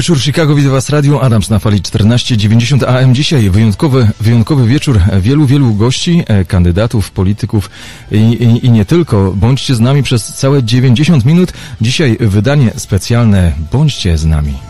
Wieczór Chicago, witam Was Radio Adams na fali 1490 AM. Dzisiaj wyjątkowy, wyjątkowy wieczór wielu, wielu gości, e, kandydatów, polityków i, i, i nie tylko. Bądźcie z nami przez całe 90 minut. Dzisiaj wydanie specjalne. Bądźcie z nami.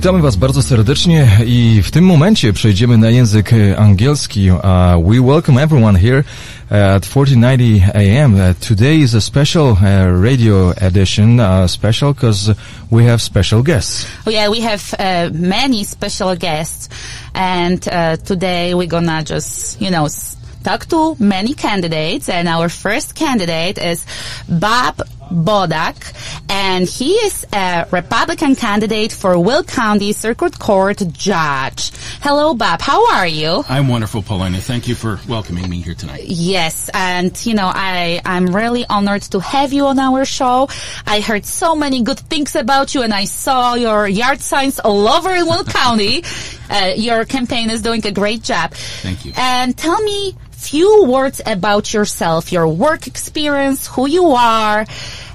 Witamy Was bardzo serdecznie i w tym momencie przejdziemy na język angielski. Uh, we welcome everyone here at 1490 AM. Uh, today is a special uh, radio edition, uh, special because we have special guests. Oh, yeah, we have uh, many special guests, and uh, today we're gonna just, you know, talk to many candidates. And our first candidate is Bob Bodak, and he is a Republican candidate for Will County Circuit Court judge. Hello, Bob. How are you? I'm wonderful, Paulina. Thank you for welcoming me here tonight. Yes, and you know, I, I'm really honored to have you on our show. I heard so many good things about you and I saw your yard signs all over in Will County. Uh, your campaign is doing a great job. Thank you. And tell me few words about yourself, your work experience, who you are,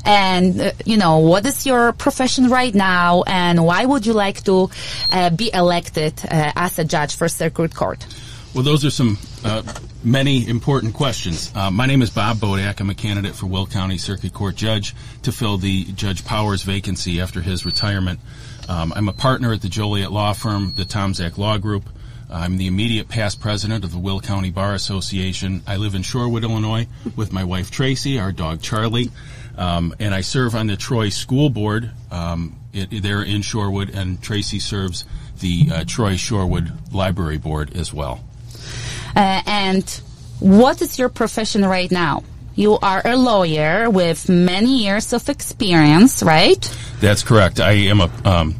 and uh, you know what is your profession right now, and why would you like to uh, be elected uh, as a judge for circuit court? Well, those are some uh, many important questions. Uh, my name is Bob Bodak. I'm a candidate for Will County Circuit Court Judge to fill the Judge Powers vacancy after his retirement. Um, I'm a partner at the Joliet Law Firm, the Tomczak Law Group. I'm the immediate past president of the Will County Bar Association. I live in Shorewood, Illinois, with my wife Tracy, our dog Charlie, um, and I serve on the Troy School Board. Um, it, they're in Shorewood, and Tracy serves the uh, Troy Shorewood Library Board as well. Uh, and what is your profession right now? You are a lawyer with many years of experience, right? That's correct. I am a um,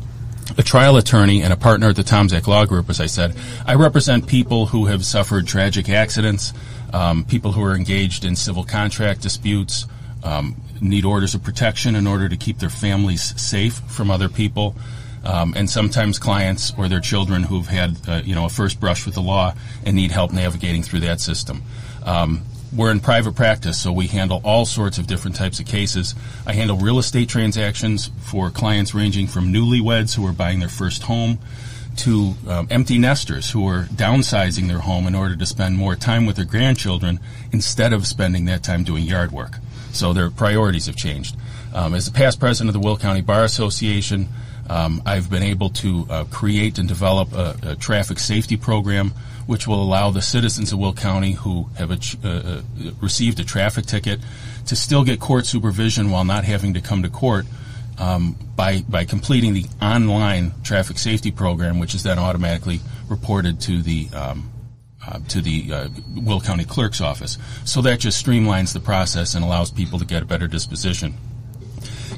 a trial attorney and a partner at the Tomczak Law Group. As I said, I represent people who have suffered tragic accidents, um, people who are engaged in civil contract disputes, um, need orders of protection in order to keep their families safe from other people. Um, and sometimes clients or their children who've had, uh, you know, a first brush with the law and need help navigating through that system. We're in private practice, so we handle all sorts of different types of cases. I handle real estate transactions for clients ranging from newlyweds who are buying their first home to um, empty nesters who are downsizing their home in order to spend more time with their grandchildren instead of spending that time doing yard work. So their priorities have changed. Um, as the past president of the Will County Bar Association, um, I've been able to uh, create and develop a, a, traffic safety program which will allow the citizens of Will County who have a, uh, uh, received a traffic ticket to still get court supervision while not having to come to court um, by, by completing the online traffic safety program, which is then automatically reported to the um, uh, to the uh, Will County Clerk's office. So that just streamlines the process and allows people to get a better disposition.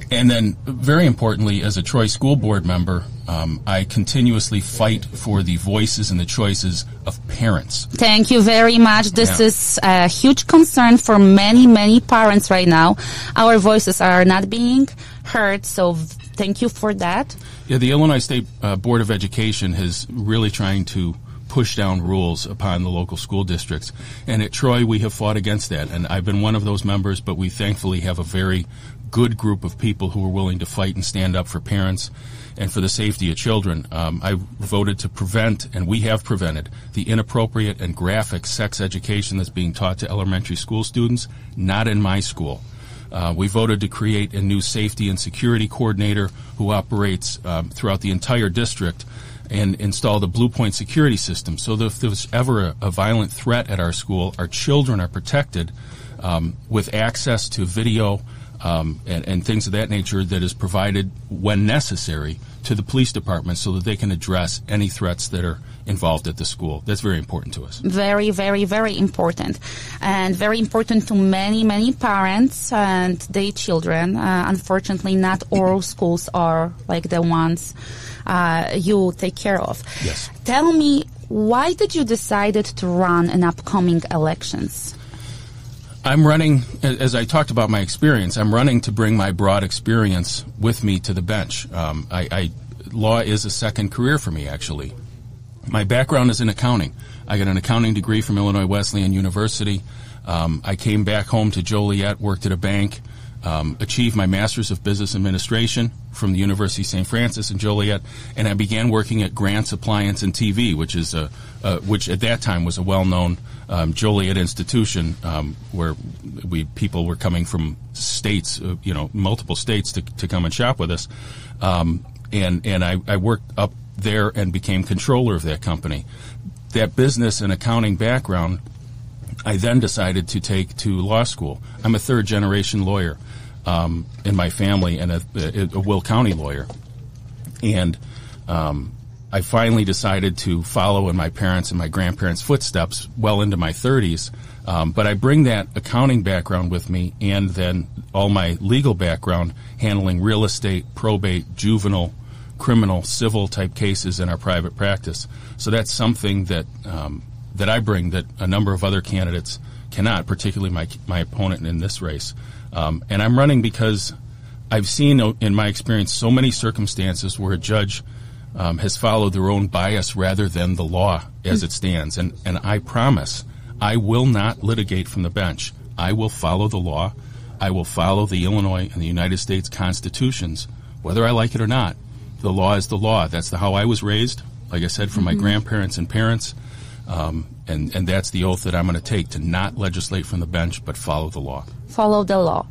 And then, very importantly, as a Troy School Board member, um, I continuously fight for the voices and the choices of parents. Thank you very much. This Yeah. is a huge concern for many, many parents right now. Our voices are not being heard, so thank you for that. Yeah, the Illinois State uh, Board of Education is really trying to push down rules upon the local school districts. And at Troy, we have fought against that. And I've been one of those members, but we thankfully have a very good group of people who are willing to fight and stand up for parents and for the safety of children. Um, I voted to prevent, and we have prevented, the inappropriate and graphic sex education that's being taught to elementary school students, not in my school. Uh, we voted to create a new safety and security coordinator who operates um, throughout the entire district and install the Blue Point security system. So that if there's ever a, a violent threat at our school, our children are protected um, with access to video, um, and, and things of that nature that is provided when necessary to the police department so that they can address any threats that are involved at the school. That's very important to us. Very, very, very important. And very important to many, many parents and their children. Uh, unfortunately, not all schools are like the ones uh, you take care of. Yes. Tell me, why did you decided to run in upcoming elections? I'm running, as I talked about my experience, I'm running to bring my broad experience with me to the bench. Um, I, I, law is a second career for me, actually. My background is in accounting. I got an accounting degree from Illinois Wesleyan University. Um, I came back home to Joliet, worked at a bank, um, achieved my Master's of Business Administration from the University of St. Francis in Joliet, and I began working at Grant's Appliance and TV, which is a, uh, which at that time was a well-known um, Joliet institution um, where we people were coming from states, uh, you know, multiple states to, to come and shop with us, um, and and I, I worked up there and became controller of that company. That business and accounting background I then decided to take to law school. I'm a third generation lawyer um, in my family and a, a, a, Will County lawyer. And um, I finally decided to follow in my parents' and my grandparents' footsteps well into my 30s. Um, but I bring that accounting background with me and then all my legal background handling real estate, probate, juvenile, criminal, civil type cases in our private practice. So that's something that um, that I bring that a number of other candidates cannot, particularly my my opponent in this race. Um, and I'm running because I've seen in my experience so many circumstances where a judge um, has followed their own bias rather than the law as it stands. And and I promise I will not litigate from the bench. I will follow the law. I will follow the Illinois and the United States constitutions, whether I like it or not. The law is the law. That's the, how I was raised. Like I said, from mm-hmm. my grandparents and parents. Um, and, and that's the oath that I'm going to take to not legislate from the bench, but follow the law. Follow the law.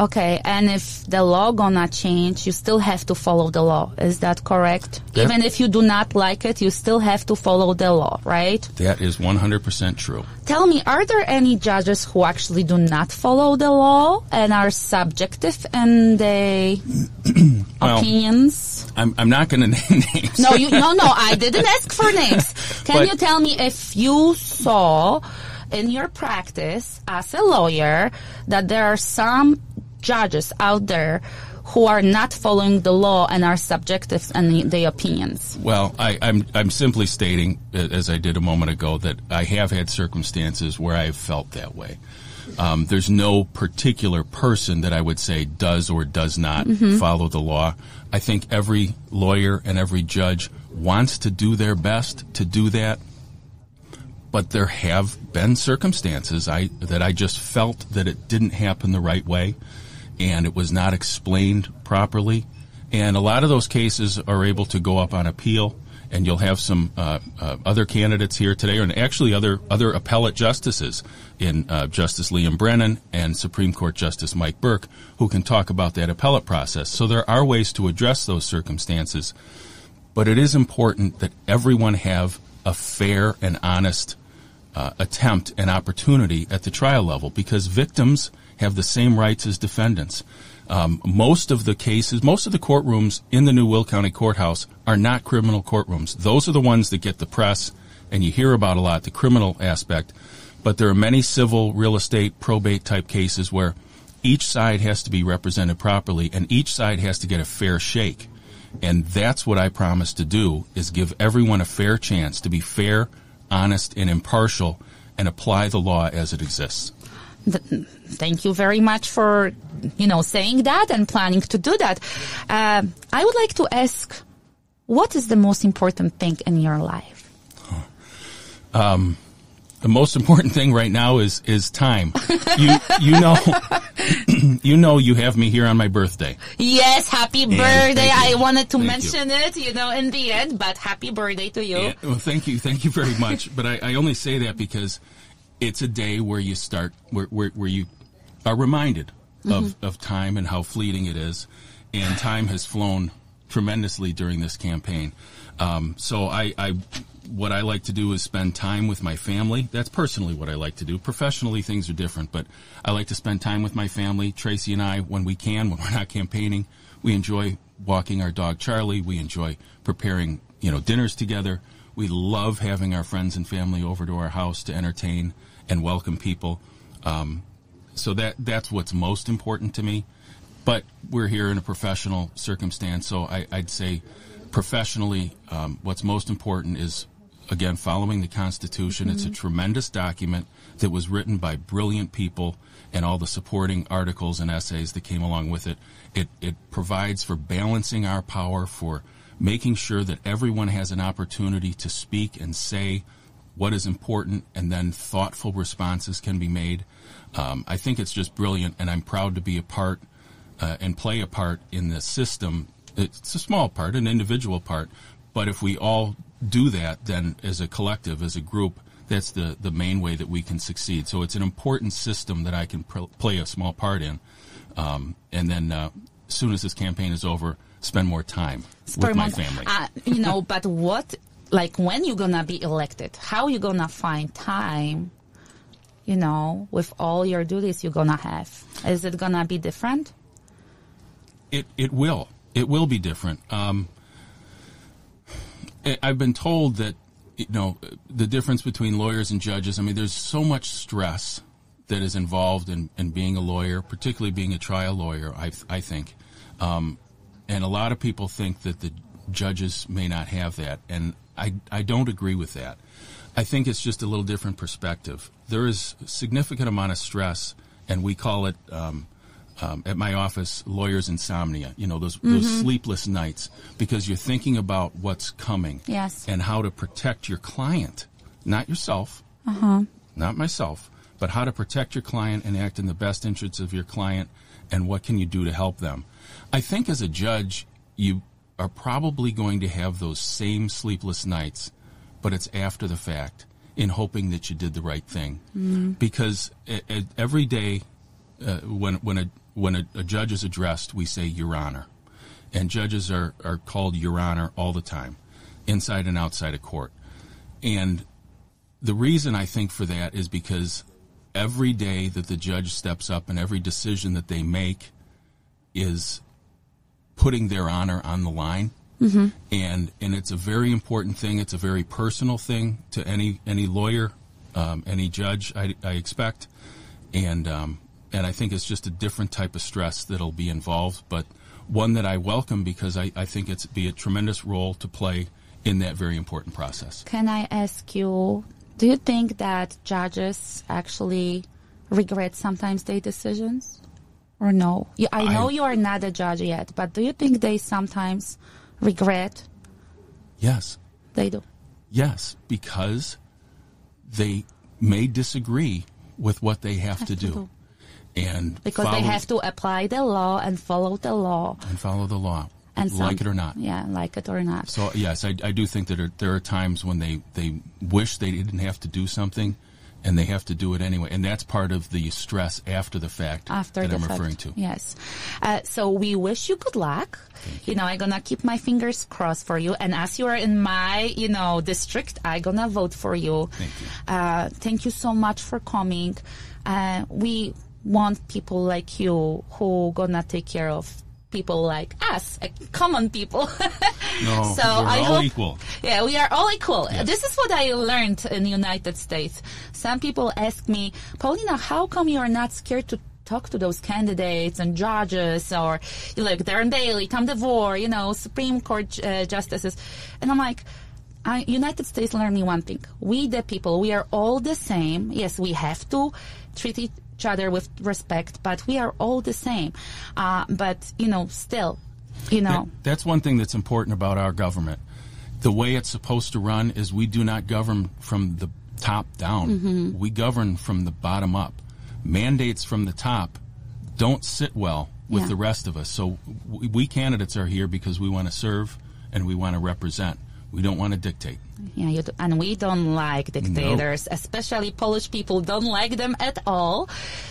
Okay, and if the law gonna change, you still have to follow the law. Is that correct? That, Even if you do not like it, you still have to follow the law, right? That is 100% true. Tell me, are there any judges who actually do not follow the law and are subjective in their well, opinions? I'm, I'm not going to name names. no, you, no, no, I didn't ask for names. Can but, you tell me if you saw in your practice as a lawyer that there are some judges out there who are not following the law and are subjective in the opinions. Well, I, am I'm, I'm simply stating, as I did a moment ago, that I have had circumstances where I've felt that way. Um, there's no particular person that I would say does or does not mm-hmm. follow the law. I think every lawyer and every judge wants to do their best to do that but there have been circumstances I that I just felt that it didn't happen the right way and it was not explained properly. And a lot of those cases are able to go up on appeal and you'll have some uh, uh, other candidates here today, and actually other other appellate justices in uh, Justice Liam Brennan and Supreme Court Justice Mike Burke, who can talk about that appellate process. So there are ways to address those circumstances, but it is important that everyone have a fair and honest uh, attempt and opportunity at the trial level because victims have the same rights as defendants. Um, most of the cases, most of the courtrooms in the new Will County Courthouse are not criminal courtrooms. Those are the ones that get the press and you hear about a lot, the criminal aspect. But there are many civil, real estate, probate type cases where each side has to be represented properly and each side has to get a fair shake. And that's what I promise to do is give everyone a fair chance to be fair, honest, and impartial and apply the law as it exists. Thank you very much for, you know, saying that and planning to do that. Uh, I would like to ask, what is the most important thing in your life? Um, the most important thing right now is is time. You you know you know you have me here on my birthday. Yes, happy birthday. I wanted to thank mention you. it, you know, in the end, but happy birthday to you. Yeah, well, thank you, thank you very much. but I, I only say that because it's a day where you start where where, where you are reminded mm-hmm. of of time and how fleeting it is, and time has flown tremendously during this campaign. Um, so I, I, what I like to do is spend time with my family. That's personally what I like to do. Professionally, things are different, but I like to spend time with my family. Tracy and I, when we can, when we're not campaigning, we enjoy walking our dog Charlie. We enjoy preparing, you know, dinners together. We love having our friends and family over to our house to entertain and welcome people. Um, so that that's what's most important to me. But we're here in a professional circumstance, so I, would say professionally, um, what's most important is again following the Constitution. Mm-hmm. It's a mm-hmm. tremendous document that was written by brilliant people, and all the supporting articles and essays that came along with it. It it provides for balancing our power for making sure that everyone has an opportunity to speak and say what is important, and then thoughtful responses can be made. Um, I think it's just brilliant, and I'm proud to be a part uh, and play a part in this system. It's a small part, an individual part, but if we all do that, then as a collective, as a group, that's the, the main way that we can succeed. So it's an important system that I can pr- play a small part in. Um, and then uh, as soon as this campaign is over, spend more time with my family. Uh, you know, but what, like when you're gonna be elected, how you gonna find time, you know, with all your duties you're gonna have? Is it gonna be different? It, it will. It will be different. Um, I've been told that, you know, the difference between lawyers and judges, I mean, there's so much stress that is involved in, in being a lawyer, particularly being a trial lawyer, I, I think. Um, and a lot of people think that the judges may not have that, and I, I don't agree with that. I think it's just a little different perspective. There is a significant amount of stress, and we call it um, um, at my office lawyers insomnia. You know those mm-hmm. those sleepless nights because you're thinking about what's coming, yes, and how to protect your client, not yourself, uh-huh. not myself, but how to protect your client and act in the best interests of your client, and what can you do to help them. I think as a judge, you are probably going to have those same sleepless nights, but it's after the fact in hoping that you did the right thing. Mm. Because every day, uh, when when a when a, a, judge is addressed, we say Your Honor, and judges are are called Your Honor all the time, inside and outside of court. And the reason I think for that is because every day that the judge steps up and every decision that they make is putting their honor on the line. Mm-hmm. And and it's a very important thing. It's a very personal thing to any any lawyer, um, any judge. I, I expect, and um, and I think it's just a different type of stress that'll be involved, but one that I welcome because I, I think it's be a tremendous role to play in that very important process. Can I ask you? Do you think that judges actually regret sometimes their decisions? Or no? I know I, you are not a judge yet, but do you think they sometimes regret? Yes. They do. Yes, because they may disagree with what they have, have to, do. to, do. And because follow, they have to apply the law and follow the law. And follow the law. And like some, it or not. Yeah, like it or not. So yes, I, I do think that there, there are times when they, they wish they didn't have to do something and they have to do it anyway. And that's part of the stress after the fact after that I'm fact. referring to. Yes. Uh, so we wish you good luck. You. you. know, I'm gonna keep my fingers crossed for you. And as you are in my, you know, district, I'm gonna vote for you. Thank you. Uh, thank you so much for coming. Uh, we want people like you who gonna take care of people like us, uh, common people. no, so we're I all hope, equal. Yeah, we are all equal. Yes. This is what I learned in the United States. Some people ask me, Paulina, how come you are not scared to talk to those candidates and judges or like Darren Bailey, Tom DeVore, you know, Supreme Court uh, justices? And I'm like, I, United States learned me one thing. We, the people, we are all the same. Yes, we have to treat it each other with respect, but we are all the same. Uh, but, you know, still, you know. That, that's one thing that's important about our government. The way it's supposed to run is we do not govern from the top down. Mm-hmm. We govern from the bottom up. Mandates from the top don't sit well with yeah. the rest of us. So we, we candidates are here because we want to serve and we want to represent. We don't want to dictate. Yeah, you do, and we don't like dictators, especially Polish people don't like them at all.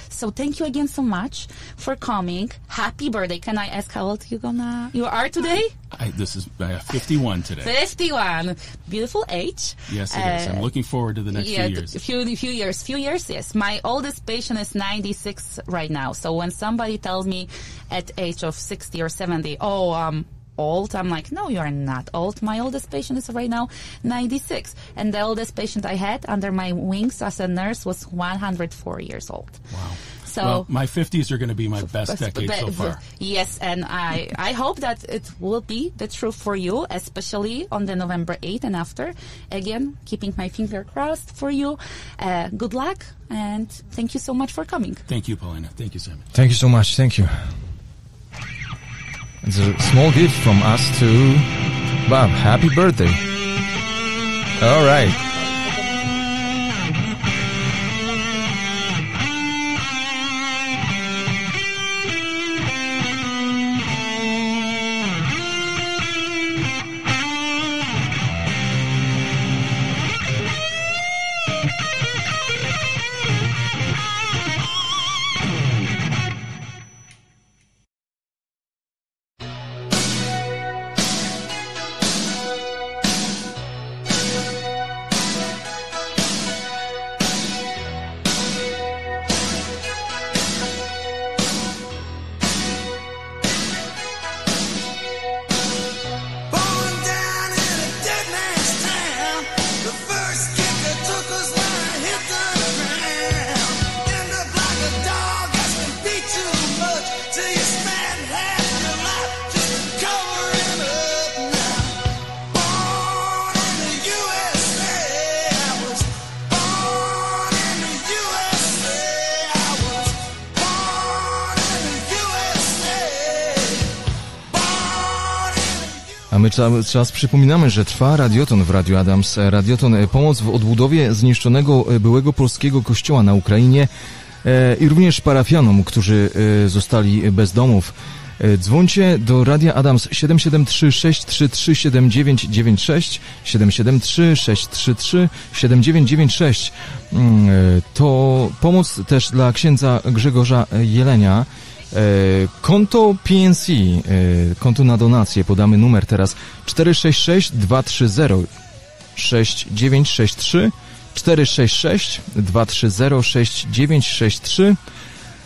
So thank you again so much for coming. Happy birthday! Can I ask how old you gonna you are today? I, this is uh, 51 today. Fifty-one, beautiful age. Yes, it is. I'm Uh, looking forward to the next yeah, few years. a few, few years, few years. Yes, my oldest patient is 96 right now. So when somebody tells me at age of 60 or 70, oh, I'm old, I'm like, no, you are not old. My oldest patient is right now 96, and the oldest patient I had under my wings as a nurse was 104 years old. wow. So. well, my 50s are going to be my best decade but- so far. Yes, and I, I hope that it will be the truth for you, especially on the November 8th and after. Again, keeping my finger crossed for you. Uh, good luck, and thank you so much for coming. Thank you, Paulina. Thank you, Simon. Thank you so much. Thank you. It's a small gift from us to Bob. Happy birthday. All right. Cały czas przypominamy, że trwa radioton w Radio Adams. Radioton e, pomoc w odbudowie zniszczonego e, byłego polskiego kościoła na Ukrainie e, i również parafianom, którzy zostali bez domów. E, Dzwońcie do Radia Adams 773 633 7996 773 633 7996. Mm, e, To pomoc też dla księdza Grzegorza Jelenia. E, Konto PNC, e, konto na donację, podamy numer teraz 466 230 6963 466 230 6963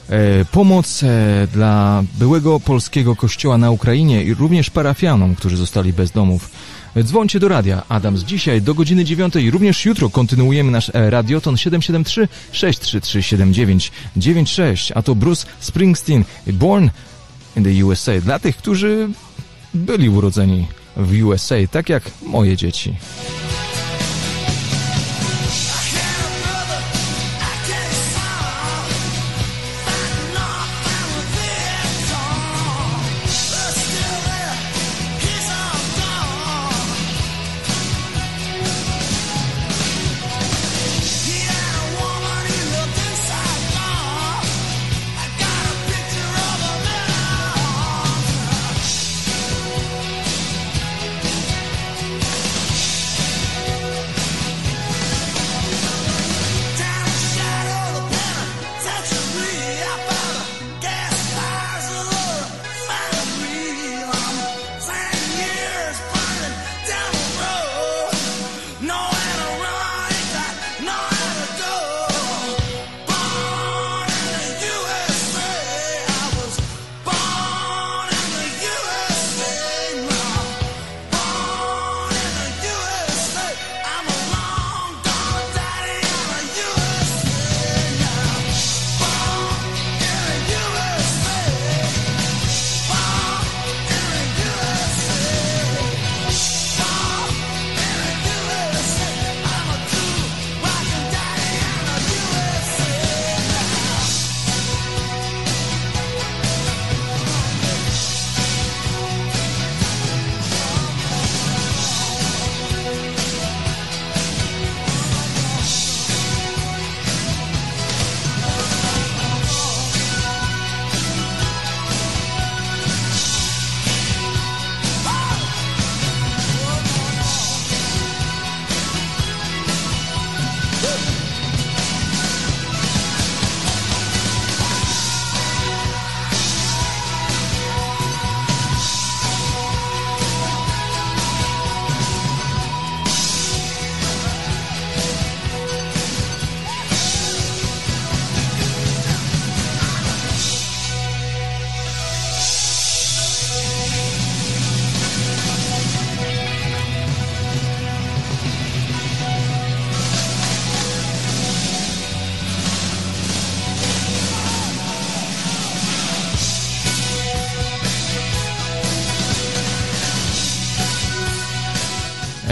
E, Pomoc e, dla byłego polskiego kościoła na Ukrainie i również parafianom, którzy zostali bez domów. Dzwońcie do radia Adams dzisiaj do godziny 9. Również jutro kontynuujemy nasz e, radioton 773 633 7996. A to Bruce Springsteen, Born in the USA. Dla tych, którzy byli urodzeni w USA, tak jak moje dzieci.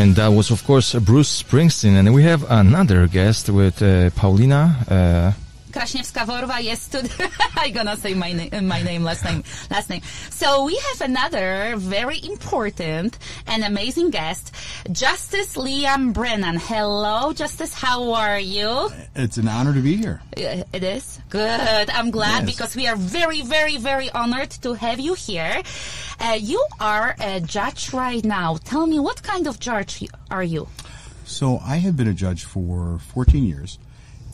And that was, of course, Bruce Springsteen. And we have another guest with uh, Paulina. Uh, Krasniewska-Worwa jest today. I'm gonna say my name, my name, last name, last name. So we have another very important and amazing guest, Justice Liam Brennan. Hello, Justice. How are you? It's an honor to be here. Uh, It is good. I'm glad Yes. because we are very, very, very honored to have you here. Uh, you are a judge right now. Tell me, what kind of judge are you? So I have been a judge for 14 years,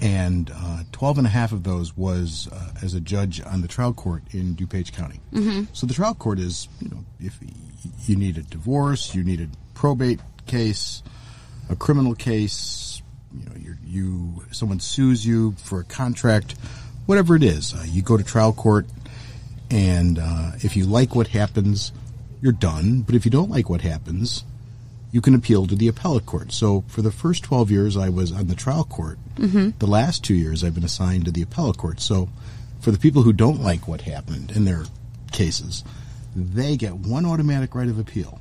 and uh, 12 and a half of those was uh, as a judge on the trial court in DuPage County. Mm-hmm. So the trial court is, you know, if you need a divorce, you need a probate case, a criminal case, you know, you're, you someone sues you for a contract, whatever it is, uh, you go to trial court, and uh, if you like what happens, you're done. But if you don't like what happens, you can appeal to the appellate court. So for the first 12 years I was on the trial court. Mm-hmm. The last two years I've been assigned to the appellate court. So for the people who don't like what happened in their cases, they get one automatic right of appeal.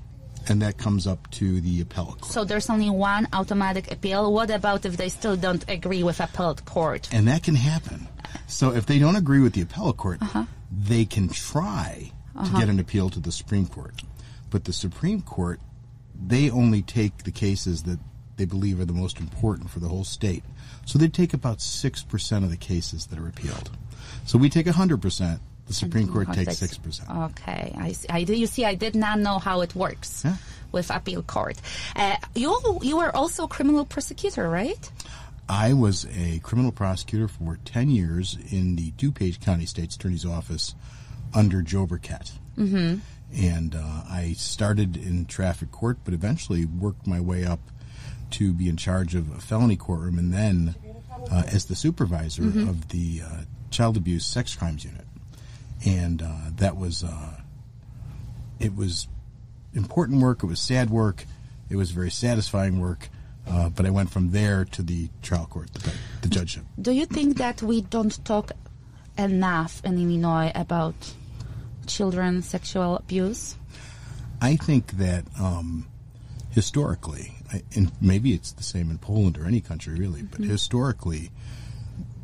And that comes up to the appellate court. So there's only one automatic appeal. What about if they still don't agree with appellate court? And that can happen. So if they don't agree with the appellate court, uh-huh. they can try to uh-huh. get an appeal to the Supreme Court. But the Supreme Court, they only take the cases that they believe are the most important for the whole state. So they take about 6% of the cases that are appealed. So we take 100%, the Supreme Court takes 6%. Okay, I see. I. You see, I did not know how it works Yeah. with appeal court. Uh, you you were also a criminal prosecutor, right? I was a criminal prosecutor for 10 years in the DuPage County State's Attorney's Office under Joe Birkett. Mm-hmm. And uh, I started in traffic court, but eventually worked my way up to be in charge of a felony courtroom and then uh, as the supervisor of the uh, child abuse sex crimes unit. And uh, that was, uh, it was important work, it was sad work, it was very satisfying work. Uh, but I went from there to the trial court, the, the judgeship. Do you think that we don't talk enough in Illinois about children sexual abuse? I think that um, historically, I- and maybe it's the same in Poland or any country really, but historically,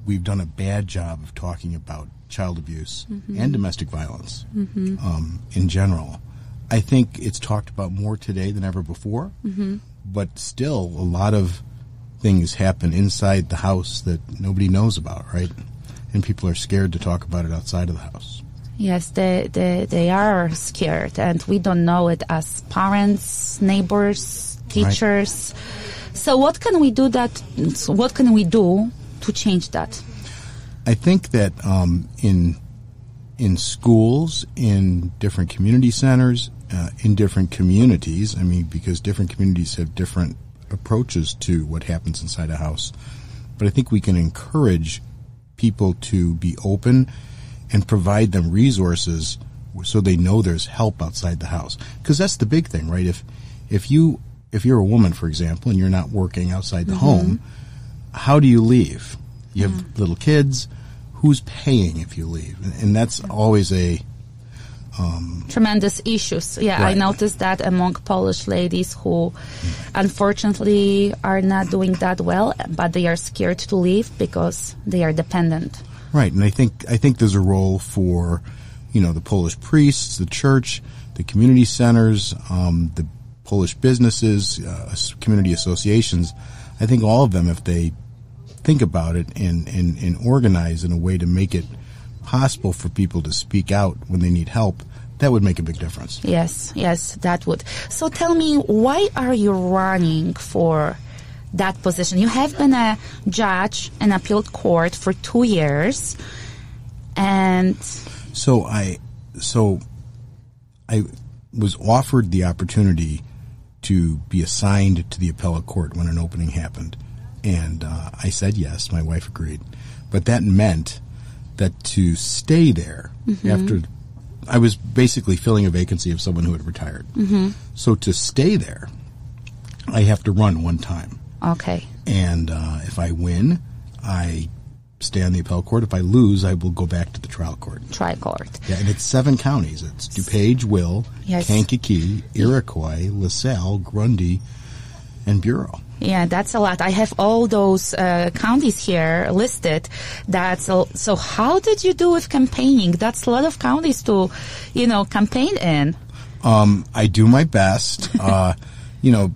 we've done a bad job of talking about child abuse and domestic violence um, in general. I think it's talked about more today than ever before, but still, a lot of things happen inside the house that nobody knows about, right? And people are scared to talk about it outside of the house. Yes, they, they, they are scared, and we don't know it as parents, neighbors, teachers. Right. So, what can we do that? What can we do to change that? I think that um, in in schools, in different community centers, uh, in different communities. I mean, because different communities have different approaches to what happens inside a house. But I think we can encourage people to be open and provide them resources so they know there's help outside the house. Because that's the big thing, right? If if you if you're a woman, for example, and you're not working outside the mm-hmm. home, how do you leave? You have mm. little kids. Who's paying if you leave? And- And that's mm. always a um, tremendous issues. Yeah, I noticed that among Polish ladies who unfortunately are not doing that well, but they are scared to leave because they are dependent. Right. And I think I think there's a role for you know the Polish priests, the church, the community centers, um, the Polish businesses, uh, community associations. I think all of them, if they think about it and, and, and organize in a way to make it possible for people to speak out when they need help, that would make a big difference. Yes, yes, that would. So tell me, why are you running for that position? You have been a judge in appeal court for two years, and So I, so I was offered the opportunity to be assigned to the appellate court when an opening happened, and uh, I said yes. My wife agreed, but that meant that to stay there after I was basically filling a vacancy of someone who had retired. So to stay there, I have to run one time. Okay, And uh, if I win, I stay on the appellate court. If I lose, I will go back to the trial court. Trial court. Yeah, and it's seven counties. It's DuPage, Will, Yes. Kankakee, Iroquois, LaSalle, Grundy, and Bureau. Yeah, that's a lot. I have all those uh, counties here listed. That's a, so. How did you do with campaigning? That's a lot of counties to, you know, campaign in. Um, I do my best. Uh, you know,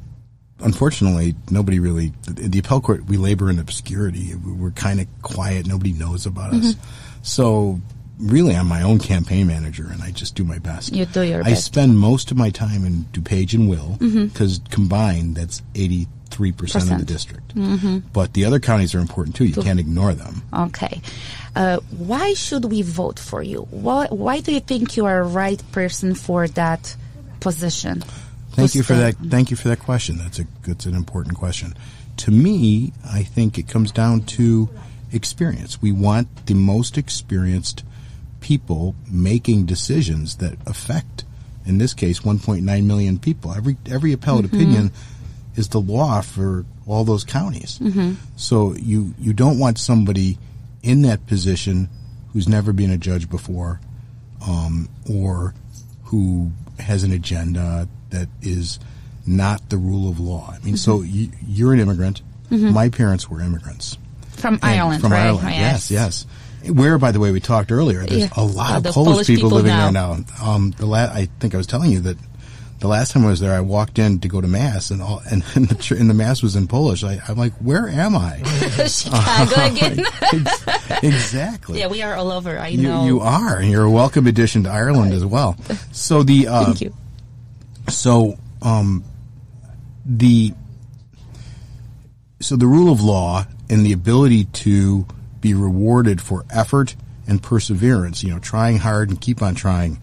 unfortunately, nobody really. In the appellate court, we labor in obscurity. We're kind of quiet. Nobody knows about us. Mm-hmm. So, really, I'm my own campaign manager, and I just do my best. You do your I best. spend most of my time in DuPage and Will Mm-hmm. because combined, that's 83 percent of the district. Mm-hmm. But the other counties are important too. You can't ignore them. Okay. Uh, why should we vote for you? Why, why do you think you are a right person for that position? Thank you for that. Thank you for that question. That's a that's an important question. To me, I think it comes down to experience. We want the most experienced people making decisions that affect, in this case, 1.9 million people. Every every appellate opinion is the law for all those counties. So you you don't want somebody in that position who's never been a judge before, um, or who has an agenda that is not the rule of law. I mean, so you, you're an immigrant. My parents were immigrants From And- Ireland, From right? Ireland, yes, yes. Where, by the way, we talked earlier. There's Yeah. a lot Oh, of Polish, Polish people, people living now. there now. Um, the la- I think I was telling you that the last time I was there, I walked in to go to mass, and all, and, and, the, and the mass was in Polish. I, I'm like, where am I? Chicago again. exactly. yeah, we are all over. I You, know. you are, and you're a welcome addition to Ireland as well. So the uh, Thank you. So um, the so the rule of law and the ability to be rewarded for effort and perseverance, you know, trying hard and keep on trying.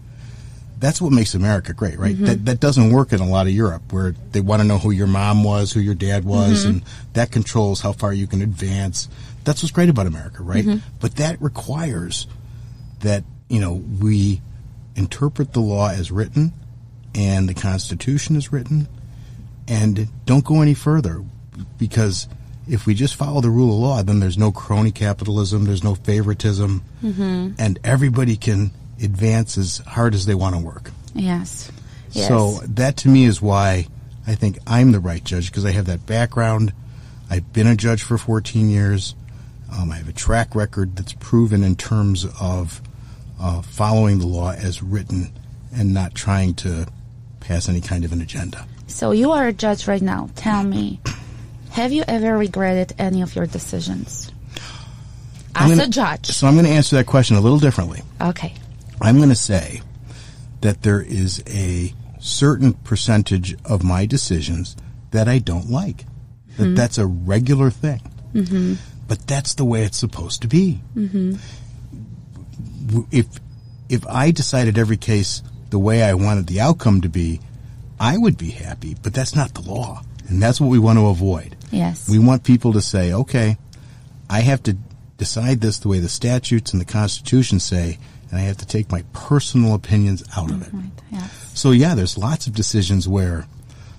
That's what makes America great, right? Mm-hmm. That that doesn't work in a lot of Europe where they want to know who your mom was, who your dad was, mm-hmm. and that controls how far you can advance. That's what's great about America, right? Mm-hmm. But that requires that, you know, we interpret the law as written and the Constitution is written and don't go any further because if we just follow the rule of law, then there's no crony capitalism, there's no favoritism, and everybody can advance as hard as they want to work. Yes. Yes. So that to me is why I think I'm the right judge because I have that background. I've been a judge for 14 years. Um, I have a track record that's proven in terms of uh, following the law as written and not trying to pass any kind of an agenda. So you are a judge right now. Tell me, have you ever regretted any of your decisions I'm as gonna- a judge? So I'm going to answer that question a little differently. Okay. I'm going to say that there is a certain percentage of my decisions that I don't like. That that's a regular thing. Mm-hmm. But that's the way it's supposed to be. Mm-hmm. If if I decided every case the way I wanted the outcome to be, I would be happy. But that's not the law, and that's what we want to avoid. Yes. We want people to say, okay, I have to decide this the way the statutes and the Constitution say, and I have to take my personal opinions out of it. Mm-hmm. Right. Yes. So yeah, there's lots of decisions where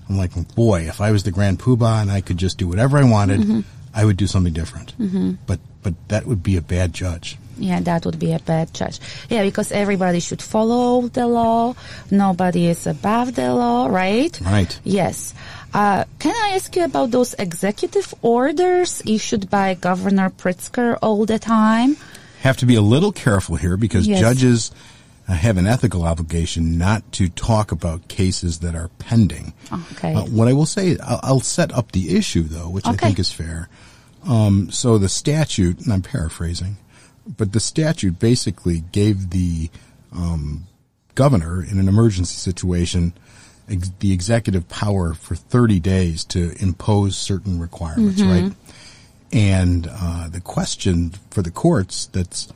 I'm like, boy, if I was the Grand Poobah and I could just do whatever I wanted, mm-hmm. I would do something different. Mm-hmm. But but that would be a bad judge. Yeah, that would be a bad judge. Yeah, because everybody should follow the law. Nobody is above the law, right? Right. Yes. Uh, can I ask you about those executive orders issued by Governor Pritzker all the time? Have to be a little careful here because Yes. judges uh, have an ethical obligation not to talk about cases that are pending. Okay. Uh, what I will say, I'll, I'll set up the issue though, which I think is fair. Um, so the statute, and I'm paraphrasing, but the statute basically gave the um, governor in an emergency situation ex- the executive power for 30 days to impose certain requirements, right? And uh, the question for the courts that's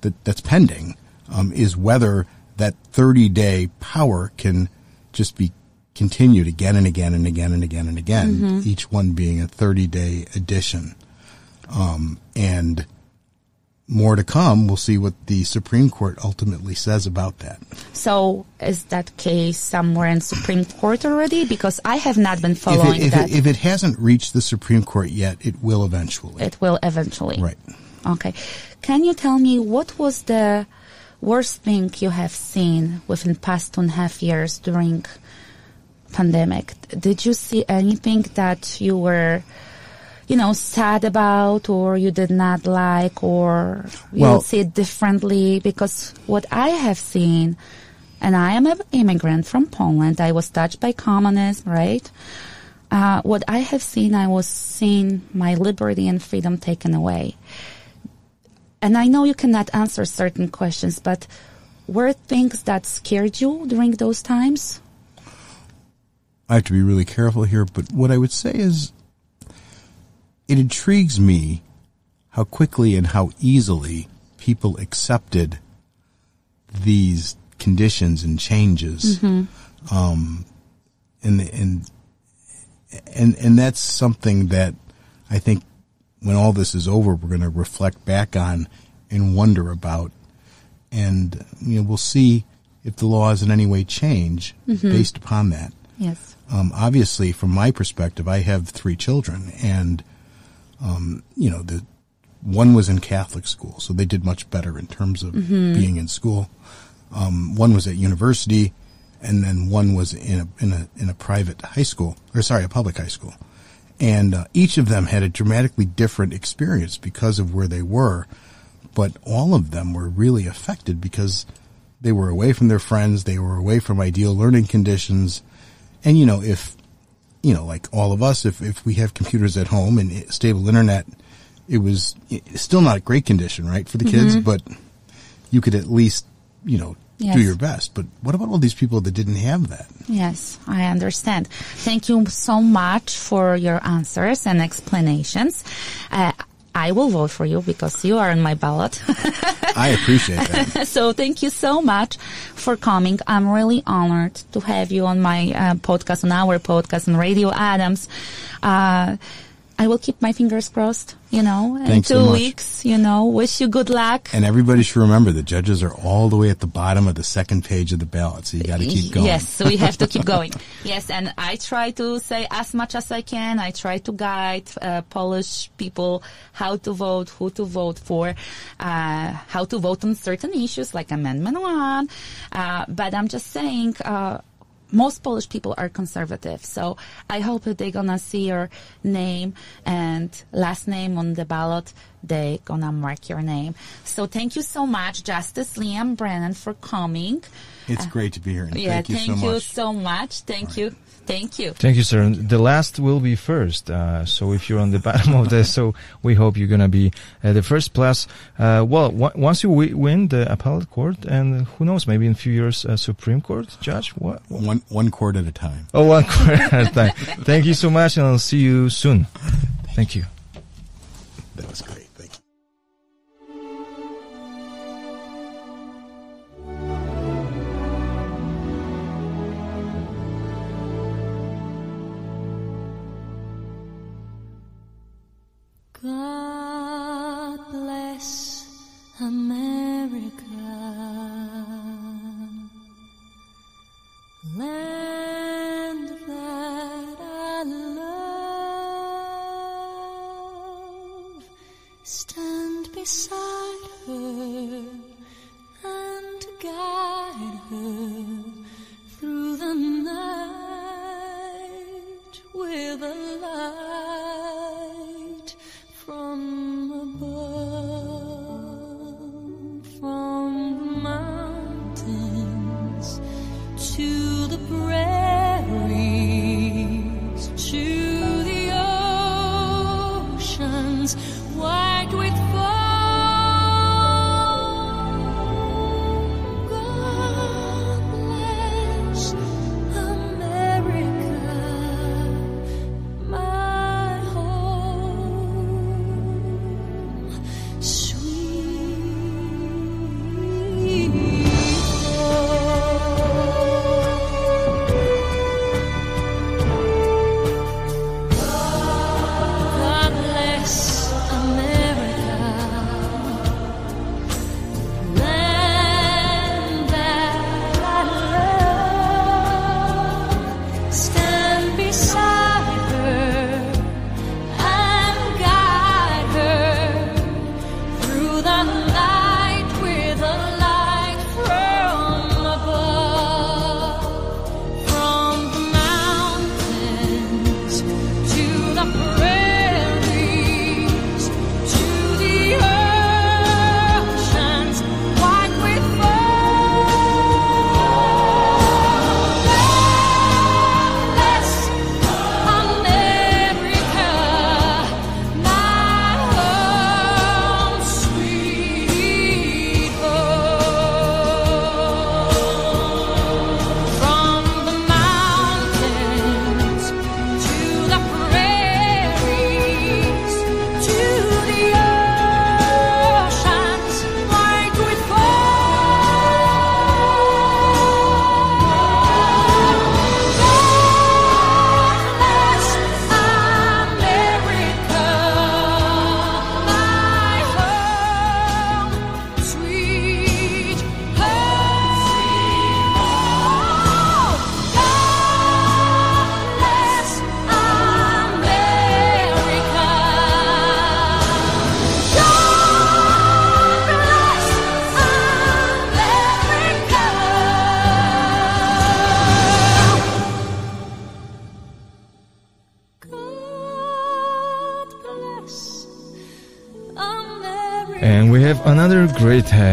that, that's pending um, is whether that 30 day power can just be continued again and again and again and again and again, each one being a 30 day addition. Um, and more to come. We'll see what the Supreme Court ultimately says about that. So is that case somewhere in Supreme Court already? Because I have not been If following it, if, that. it, if it hasn't reached the Supreme Court yet, it will eventually. it will eventually. right. Okay. Can you tell me what was the worst thing you have seen within past two and a half years during pandemic, did you see anything that you were, you know, sad about or you did not like or you Well- would see it differently? Because what I have seen, and I am an immigrant from Poland, I was touched by communism, right? Uh, what I have seen, I was seeing my liberty and freedom taken away. And I know you cannot answer certain questions, but were things that scared you during those times? I have to be really careful here, but what I would say is it intrigues me how quickly and how easily people accepted these conditions and changes. Um, and, and, and, and that's something that I think when all this is over, we're going to reflect back on and wonder about. And, you know, we'll see if the laws in any way change based upon that. Yes. Um, obviously, from my perspective, I have three children, and um, you know, the one was in Catholic school, so they did much better in terms of being in school. Um, one was at university, and then one was in a in a in a private high school, or sorry, a public high school, and uh, each of them had a dramatically different experience because of where they were, but all of them were really affected because they were away from their friends, they were away from ideal learning conditions, and you know if you know like all of us if if we have computers at home and stable internet it was still not a great condition right for the kids but you could at least you know Yes. do your best but what about all these people that didn't have that Yes, I understand. Thank you so much for your answers and explanations. Uh, I will vote for you because you are on my ballot. i appreciate that so thank you so much for coming. I'm really honored to have you on my uh, podcast, on our podcast, on Radio Adams. Uh, I will keep my fingers crossed, you know, in Thanks two so weeks, you know, wish you good luck. and everybody should remember the judges are all the way at the bottom of the second page of the ballot so you got to keep going Yes, So we have to keep going. Yes, and I try to say as much as I can. I try to guide uh, Polish people how to vote, who to vote for, uh, how to vote on certain issues like Amendment 1. Uh, but I'm just saying, uh, most Polish people are conservative, so I hope that they're gonna see your name and last name on the ballot. They gonna mark your name. So thank you so much, Justice Liam Brennan, for coming. it's great to be here Yeah, thank you thank so you much so much. Thank you. Thank you. Thank you, sir. The last will be first. Uh, so if you're on the bottom of this, so we hope you're going to be uh, the first. Plus, uh, well, w- once you wi- win the appellate court, and who knows, maybe in a few years, uh, Supreme Court judge. What? what? one one court at a time Oh, one court at a time. Thank you so much, and I'll see you soon. Thank you. that was great God bless America. Land that I love. Stand beside her and guide her through the night with a light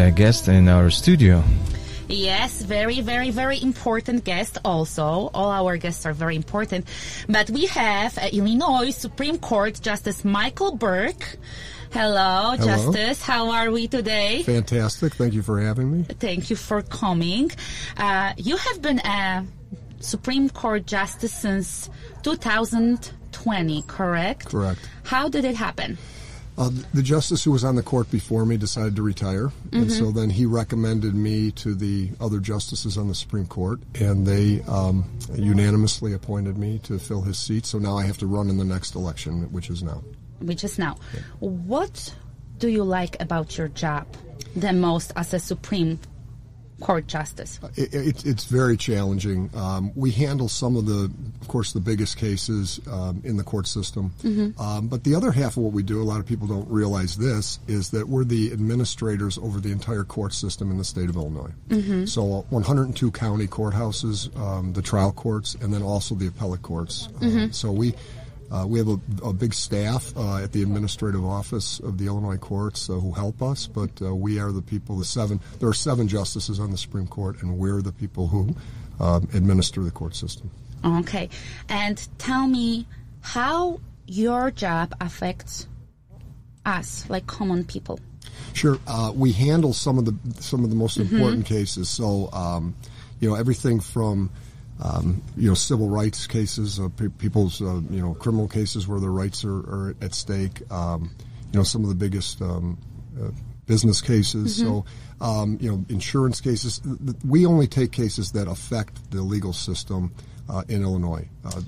great guest in our studio. Yes, very, very, very important guest also. All our guests are very important. But we have uh, Illinois Supreme Court Justice Michael Burke. Hello, Hello. Justice. How are we today? Fantastic. Thank you for having me. Thank you for coming. Uh, you have been a Supreme Court Justice since 2020, correct? Correct. How did it happen? Uh, the justice who was on the court before me decided to retire, and so then he recommended me to the other justices on the Supreme Court, and they um, unanimously appointed me to fill his seat. So now I have to run in the next election, which is now. Which is now. What do you like about your job the most as a Supreme Court Justice? It, it, it's very challenging. Um, we handle some of the, of course, the biggest cases um, in the court system. Um, but the other half of what we do, a lot of people don't realize this, is that we're the administrators over the entire court system in the state of Illinois. So uh, 102 county courthouses, um, the trial courts, and then also the appellate courts. Um, so we. Uh, we have a, a big staff uh, at the administrative office of the Illinois courts uh, who help us, but uh, we are the people. The seven there are seven justices on the Supreme Court, and we're the people who um, administer the court system. Okay. And tell me how your job affects us, like common people. Sure, uh, we handle some of the some of the most important cases. So, um, you know, everything from um, you know civil rights cases, uh, pe- people's uh, you know criminal cases where their rights are, are at stake. Um, you know, some of the biggest um, uh, business cases. So, um, you know, insurance cases. We only take cases that affect the legal system uh, in Illinois. Uh,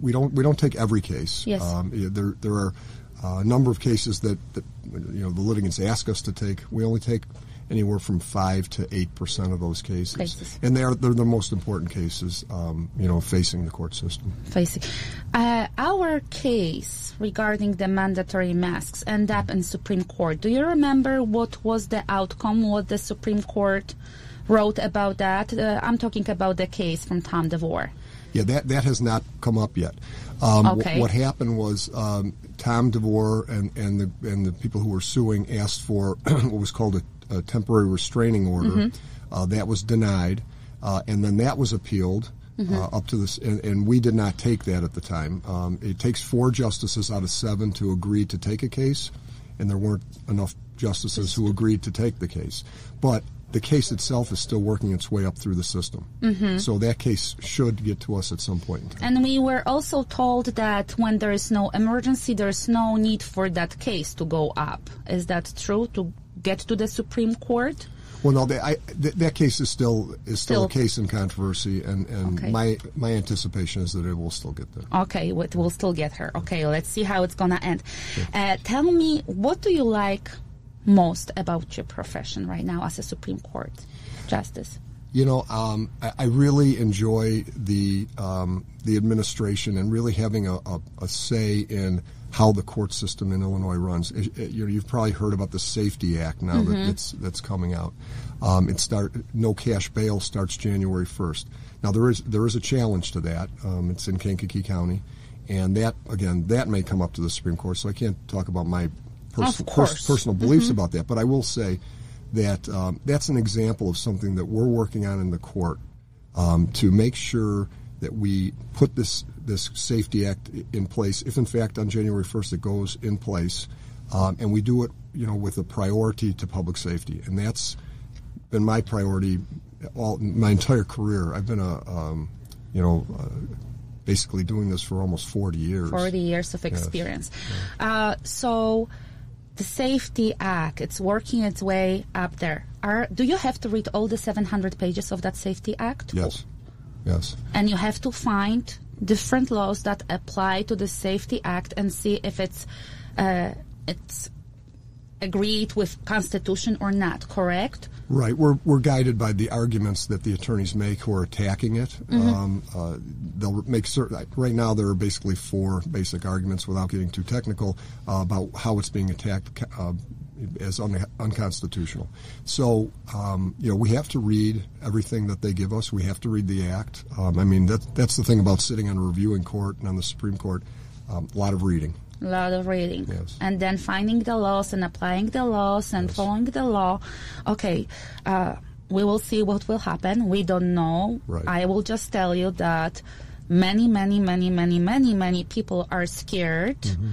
we don't we don't take every case. Yes. Um, there there are uh, a number of cases that, that you know the litigants ask us to take. We only take anywhere from five to eight percent of those cases, Cases. and they're they're the most important cases. Um, you know, facing the court system. Facing. Uh, our case regarding the mandatory masks end up in Supreme Court. Do you remember what was the outcome? What the Supreme Court wrote about that? Uh, I'm talking about the case from Tom DeVore. Yeah, that that has not come up yet. Um, Okay. what happened was um, Tom DeVore and, and the and the people who were suing asked for what was called a, a temporary restraining order. Uh, that was denied, uh, and then that was appealed. Uh, up to this, and, and we did not take that at the time. Um, it takes four justices out of seven to agree to take a case, and there weren't enough justices who agreed to take the case. But the case itself is still working its way up through the system. Mm-hmm. So that case should get to us at some point in time. And we were also told that when there is no emergency, there's no need for that case to go up. Is that true? To get to the Supreme Court? Well, no, that, I, th- that case is still is still, Still- a case in controversy, and, and Okay. my my anticipation is that it will still get there. Okay, we- we'll still get her. Okay, let's see how it's gonna end. Uh, tell me, what do you like most about your profession right now as a Supreme Court justice? You know, um, I, I really enjoy the um, the administration and really having a, a, a say in how the court system in Illinois runs. It- it- you know, you've probably heard about the Safety Act now that that's that's coming out. Um, it start no cash bail starts January first. Now there is there is a challenge to that. Um, it's in Kankakee County, and that again that may come up to the Supreme Court. So I can't talk about my pers- pers- personal beliefs about that, but I will say that um, that's an example of something that we're working on in the court um, to make sure that we put this this safety act in place. If in fact on January 1st it goes in place, um, and we do it, you know, with a priority to public safety, and that's been my priority all my entire career. I've been a, um, you know, uh, basically doing this for almost 40 years. 40 years of experience. Uh, so, the Safety Act, it's working its way up there. Are, do you have to read all the 700 pages of that Safety Act? Yes, yes. and you have to find different laws that apply to the Safety Act and see if it's uh, it's agreed with Constitution or not. Correct? Right. We're, we're guided by the arguments that the attorneys make who are attacking it. Um, uh, they'll make certain. Right now, there are basically four basic arguments, without getting too technical, uh, about how it's being attacked uh, as un- unconstitutional. So, um, you know, we have to read everything that they give us. We have to read the act. Um, I mean, that, that's the thing about sitting on a reviewing court and on the Supreme Court. Um, a lot of reading. A lot of reading. Yes. And then finding the laws and applying the laws and following the law. Okay. Uh, we will see what will happen. We don't know. Right. I will just tell you that many, many, many, many, many, many people are scared Mm-hmm.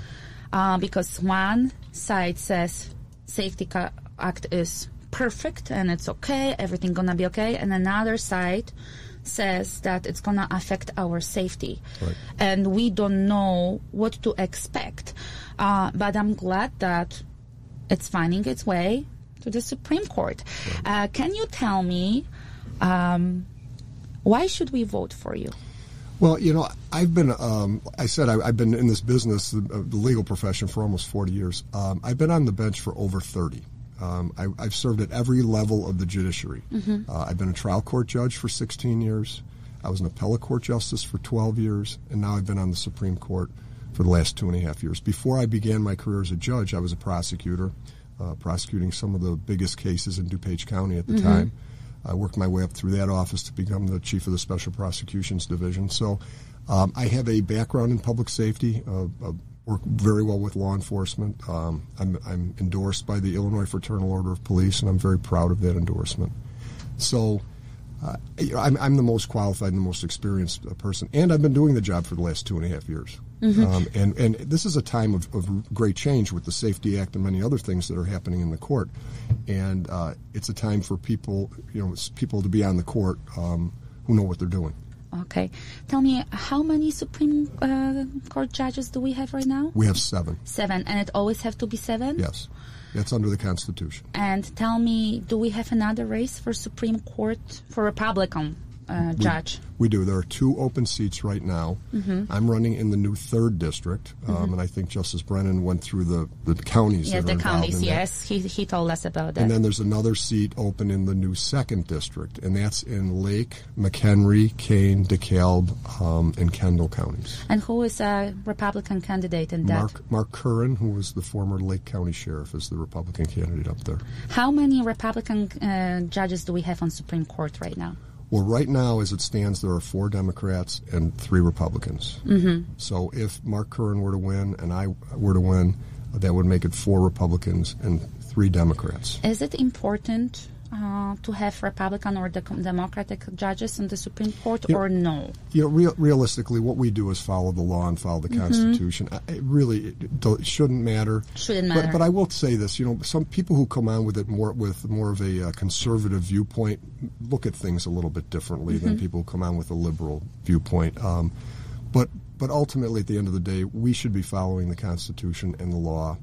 uh, because one side says safety Ca- act is perfect and it's okay, everything gonna be okay, and another side says that it's gonna affect our safety, Right. and we don't know what to expect. Uh, but I'm glad that it's finding its way to the Supreme Court. Uh, can you tell me um, why should we vote for you? Well, you know, I've been, um, I said I, I've been in this business, the, uh, the legal profession, for almost 40 years. Um, I've been on the bench for over 30. Um, I, I've served at every level of the judiciary. Uh, I've been a trial court judge for 16 years. I was an appellate court justice for 12 years, and now I've been on the Supreme Court for the last two and a half years. Before I began my career as a judge, I was a prosecutor, uh, prosecuting some of the biggest cases in DuPage County at the time. I worked my way up through that office to become the chief of the Special Prosecutions Division. So um, I have a background in public safety, uh, uh, work very well with law enforcement. Um, I'm, I'm endorsed by the Illinois Fraternal Order of Police, and I'm very proud of that endorsement. So uh, I'm, I'm the most qualified and the most experienced uh, person, and I've been doing the job for the last two and a half years. Um, and and this is a time of, of great change with the Safety Act and many other things that are happening in the court, and uh, it's a time for people, you know, people to be on the court um, who know what they're doing. Okay, tell me how many Supreme uh, Court judges do we have right now? We have seven. Seven, and it always have to be seven. Yes, that's under the Constitution. And tell me, do we have another race for Supreme Court for Republican uh, judge? We do. There are two open seats right now. Mm-hmm. I'm running in the new third district, um, and I think Justice Brennan went through the, the counties. Yes, that the counties. in that. Yes, he he told us about that. And then there's another seat open in the new second district, and that's in Lake, McHenry, Kane, DeKalb, um, and Kendall counties. And who is a Republican candidate in that? Mark Mark Curran, who was the former Lake County sheriff, is the Republican candidate up there. How many Republican uh, judges do we have on Supreme Court right now? Well, right now, as it stands, there are four Democrats and three Republicans. Mm-hmm. So if Mark Curran were to win and I were to win, that would make it four Republicans and three Democrats. Is it important uh, to have Republican or the Democratic judges in the Supreme Court, Yeah. or no? You know, real, realistically, what we do is follow the law and follow the Constitution. I- It really it, shouldn't matter. Shouldn't But, matter. but I will say this: you know, some people who come on with it more with more of a uh, conservative viewpoint look at things a little bit differently than people who come on with a liberal viewpoint. Um, but but ultimately, at the end of the day, we should be following the Constitution and the law.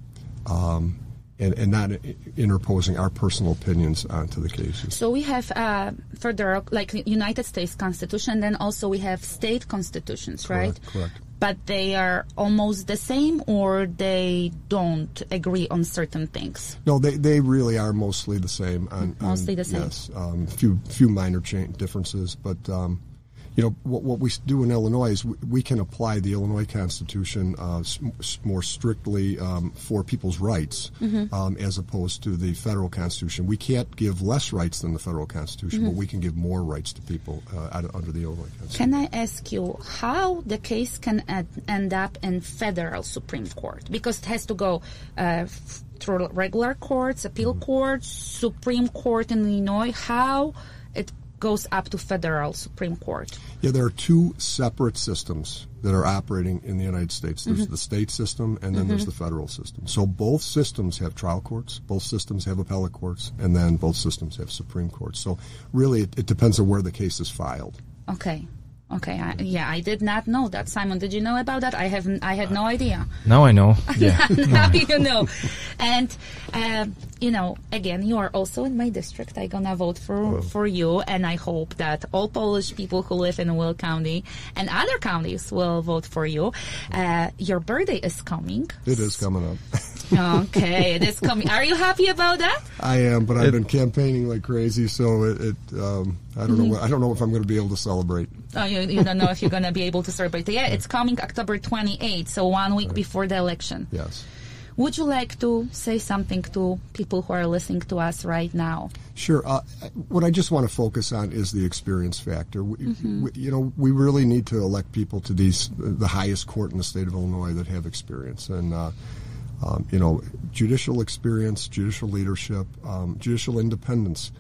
Um, and, and not interposing our personal opinions onto the cases. So we have uh, further, like United States Constitution, and then also we have state constitutions, right? Correct, correct. But they are almost the same, or they don't agree on certain things. No, they, they really are mostly the same. On, Mostly on- the same. Yes, um, few few minor cha- differences, but um, you know what, what we do in Illinois is we, we can apply the Illinois Constitution uh, s- more strictly um, for people's rights, Mm-hmm. um, as opposed to the federal Constitution. We can't give less rights than the federal Constitution, Mm-hmm. but we can give more rights to people uh, under the Illinois Constitution. Can I ask you how the case can ad- end up in federal Supreme Court? Because it has to go uh, f- through regular courts, appeal Mm-hmm. courts, Supreme Court in Illinois. How goes up to federal Supreme Court? Yeah, there are two separate systems that are operating in the United States. There's Mm-hmm. the state system and then there's the federal system. So both systems have trial courts, both systems have appellate courts, and then both systems have Supreme Courts. So really, it, it depends on where the case is filed. Okay. Okay, I, yeah, I did not know that. Simon, did you know about that? I haven't. I had no idea. Now I know. Yeah. now you know. And uh, you know, again, you are also in my district. I'm gonna vote for for you, and I hope that all Polish people who live in Will County and other counties will vote for you. Uh, your birthday is coming. It is coming up. Okay, it is coming. Are you happy about that? I am, but I've been campaigning like crazy, so it. it um, I don't Mm-hmm. know. What, I don't know if I'm going to be able to celebrate. Oh, you, you don't know if you're gonna be able to celebrate. Yeah, it's coming October 28th, so one week before the election. Yes. Would you like to say something to people who are listening to us right now? Sure. Uh, what I just want to focus on is the experience factor. We, we, you know, we really need to elect people to these the highest court in the state of Illinois that have experience, and uh, um, you know, judicial experience, judicial leadership, um, judicial independence.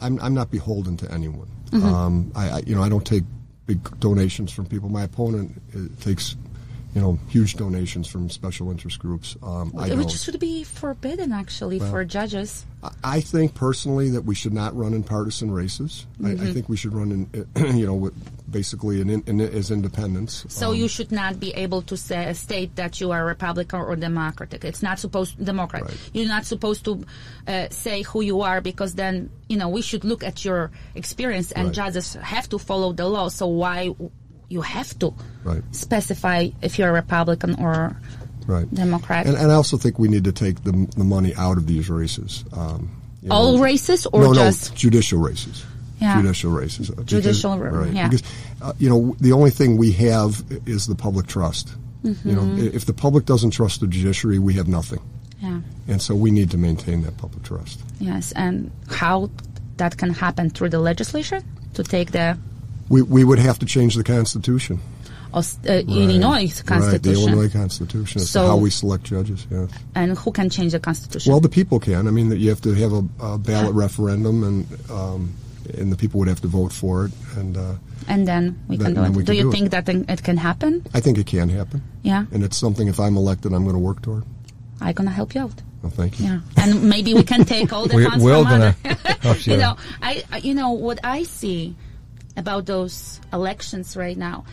I- I'm, I'm not beholden to anyone. Um, I, I, you know, I don't take big donations from people. My opponent uh, takes, you know, huge donations from special interest groups. Um, I Which should be forbidden, actually, for judges. I- I think personally that we should not run in partisan races. Mm-hmm. I think we should run in, you know, with basically in, in, as independents. So Um, you should not be able to say, state that you are Republican or Democratic. It's not supposed Democrat. Right. You're not supposed to uh, say who you are because then you know we should look at your experience and Right. judges have to follow the law. So why you have to Right. specify if you're a Republican or right. Democrat? And, and I also think we need to take the, the money out of these races. Um, All know. races or no, just no, judicial races. Yeah. Judicial races. Uh, because- Judicial, right? yeah. Because uh, you know the only thing we have is the public trust. You Mm-hmm. know, if the public doesn't trust the judiciary, we have nothing, yeah. and so we need to maintain that public trust. Yes, and how that can happen through the legislation to take the We, we would have to change the Constitution. Uh, Illinois Right, the Illinois Constitution. So- how we select judges. Yeah. And who can change the Constitution? Well, the people can. I mean, that you have to have a, a ballot referendum, and um, and the people would have to vote for it. And uh, and then we Then- can do it. we do you do it. think that it can happen? I think it can happen. Yeah, And it's something. If I'm elected, I'm going to work toward. I'm gonna help you out. Well, thank you. Yeah, and maybe we can take all the We're- funds we're from other. gonna help you you know. I, I you know what I see about those elections right now.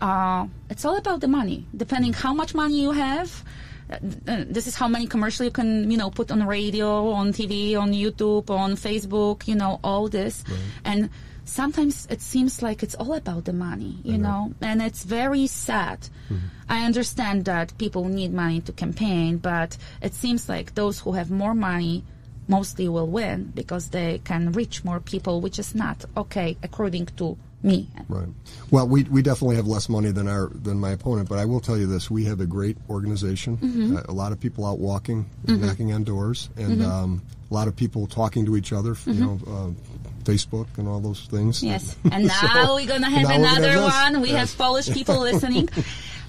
Uh, it's all about the money. Depending how much money you have, Uh, uh, this is how many commercial you can you know put on radio, on TV, on YouTube, on Facebook. You know all this, and sometimes it seems like it's all about the money. You know, and it's very sad. Mm-hmm. I understand that people need money to campaign, but it seems like those who have more money mostly will win because they can reach more people, which is not okay according to me. Right. Well, we, we definitely have less money than our than my opponent, but I will tell you this: we have a great organization. Mm-hmm. Uh, a lot of people out walking, knocking on doors, and um, a lot of people talking to each other. You know, uh, Facebook and all those things. Mm-hmm. Yes. And now we're going to have gonna another have one. We Yes. have Polish people listening.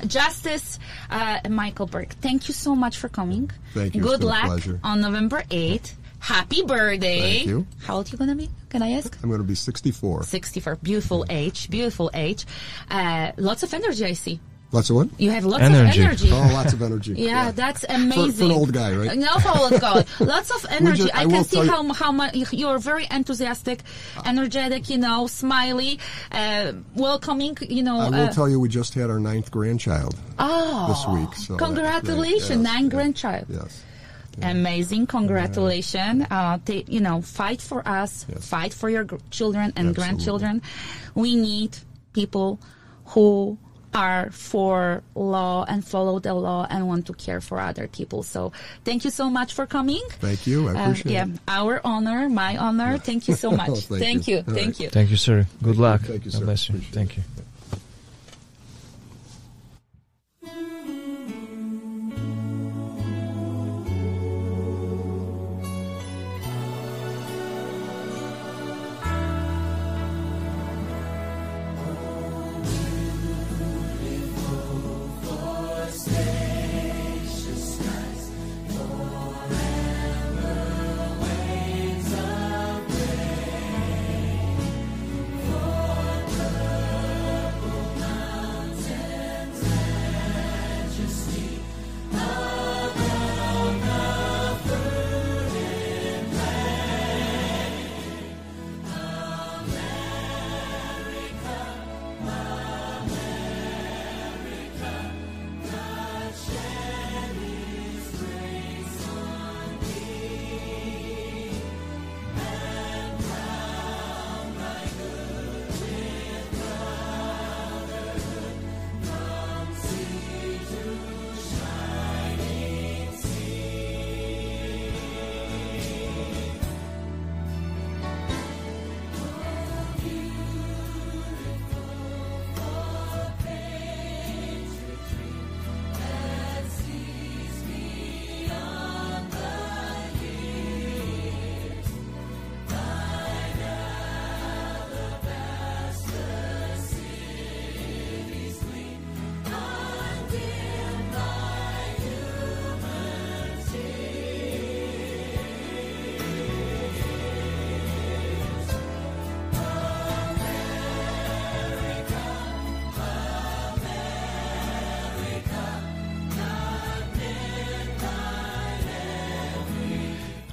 Justice uh, Michael Burke, thank you so much for coming. Thank you. Good luck on November 8th. Happy birthday. Thank you. How old you going to be? Can I ask? I'm going to be 64. 64. Beautiful age. Beautiful age. Uh, lots of energy, I see. Lots of what? You have lots Energy. of energy. Oh, lots of energy. Yeah, that's amazing. for an old guy, right? No, for old guy. Lots of energy. just- I, I can see tell you- how how much you're very enthusiastic, energetic. You know, smiley, uh, welcoming. You know. I will uh, tell you, we just had our ninth grandchild oh, this week. So that- congratulations, yes, nine yes, grandchild. Yes. Amazing, congratulations. Uh, ta- you know, fight for us, Yes. fight for your gr- children and Absolutely. grandchildren. We need people who are for law and follow the law and want to care for other people. So thank you so much for coming. Thank you. I Uh, yeah, it. our honor, my honor. Thank you so much. Oh, thank thank you. you. Thank right. you. Thank you, sir. Good luck. Thank you, God sir. bless you. Appreciate Thank you.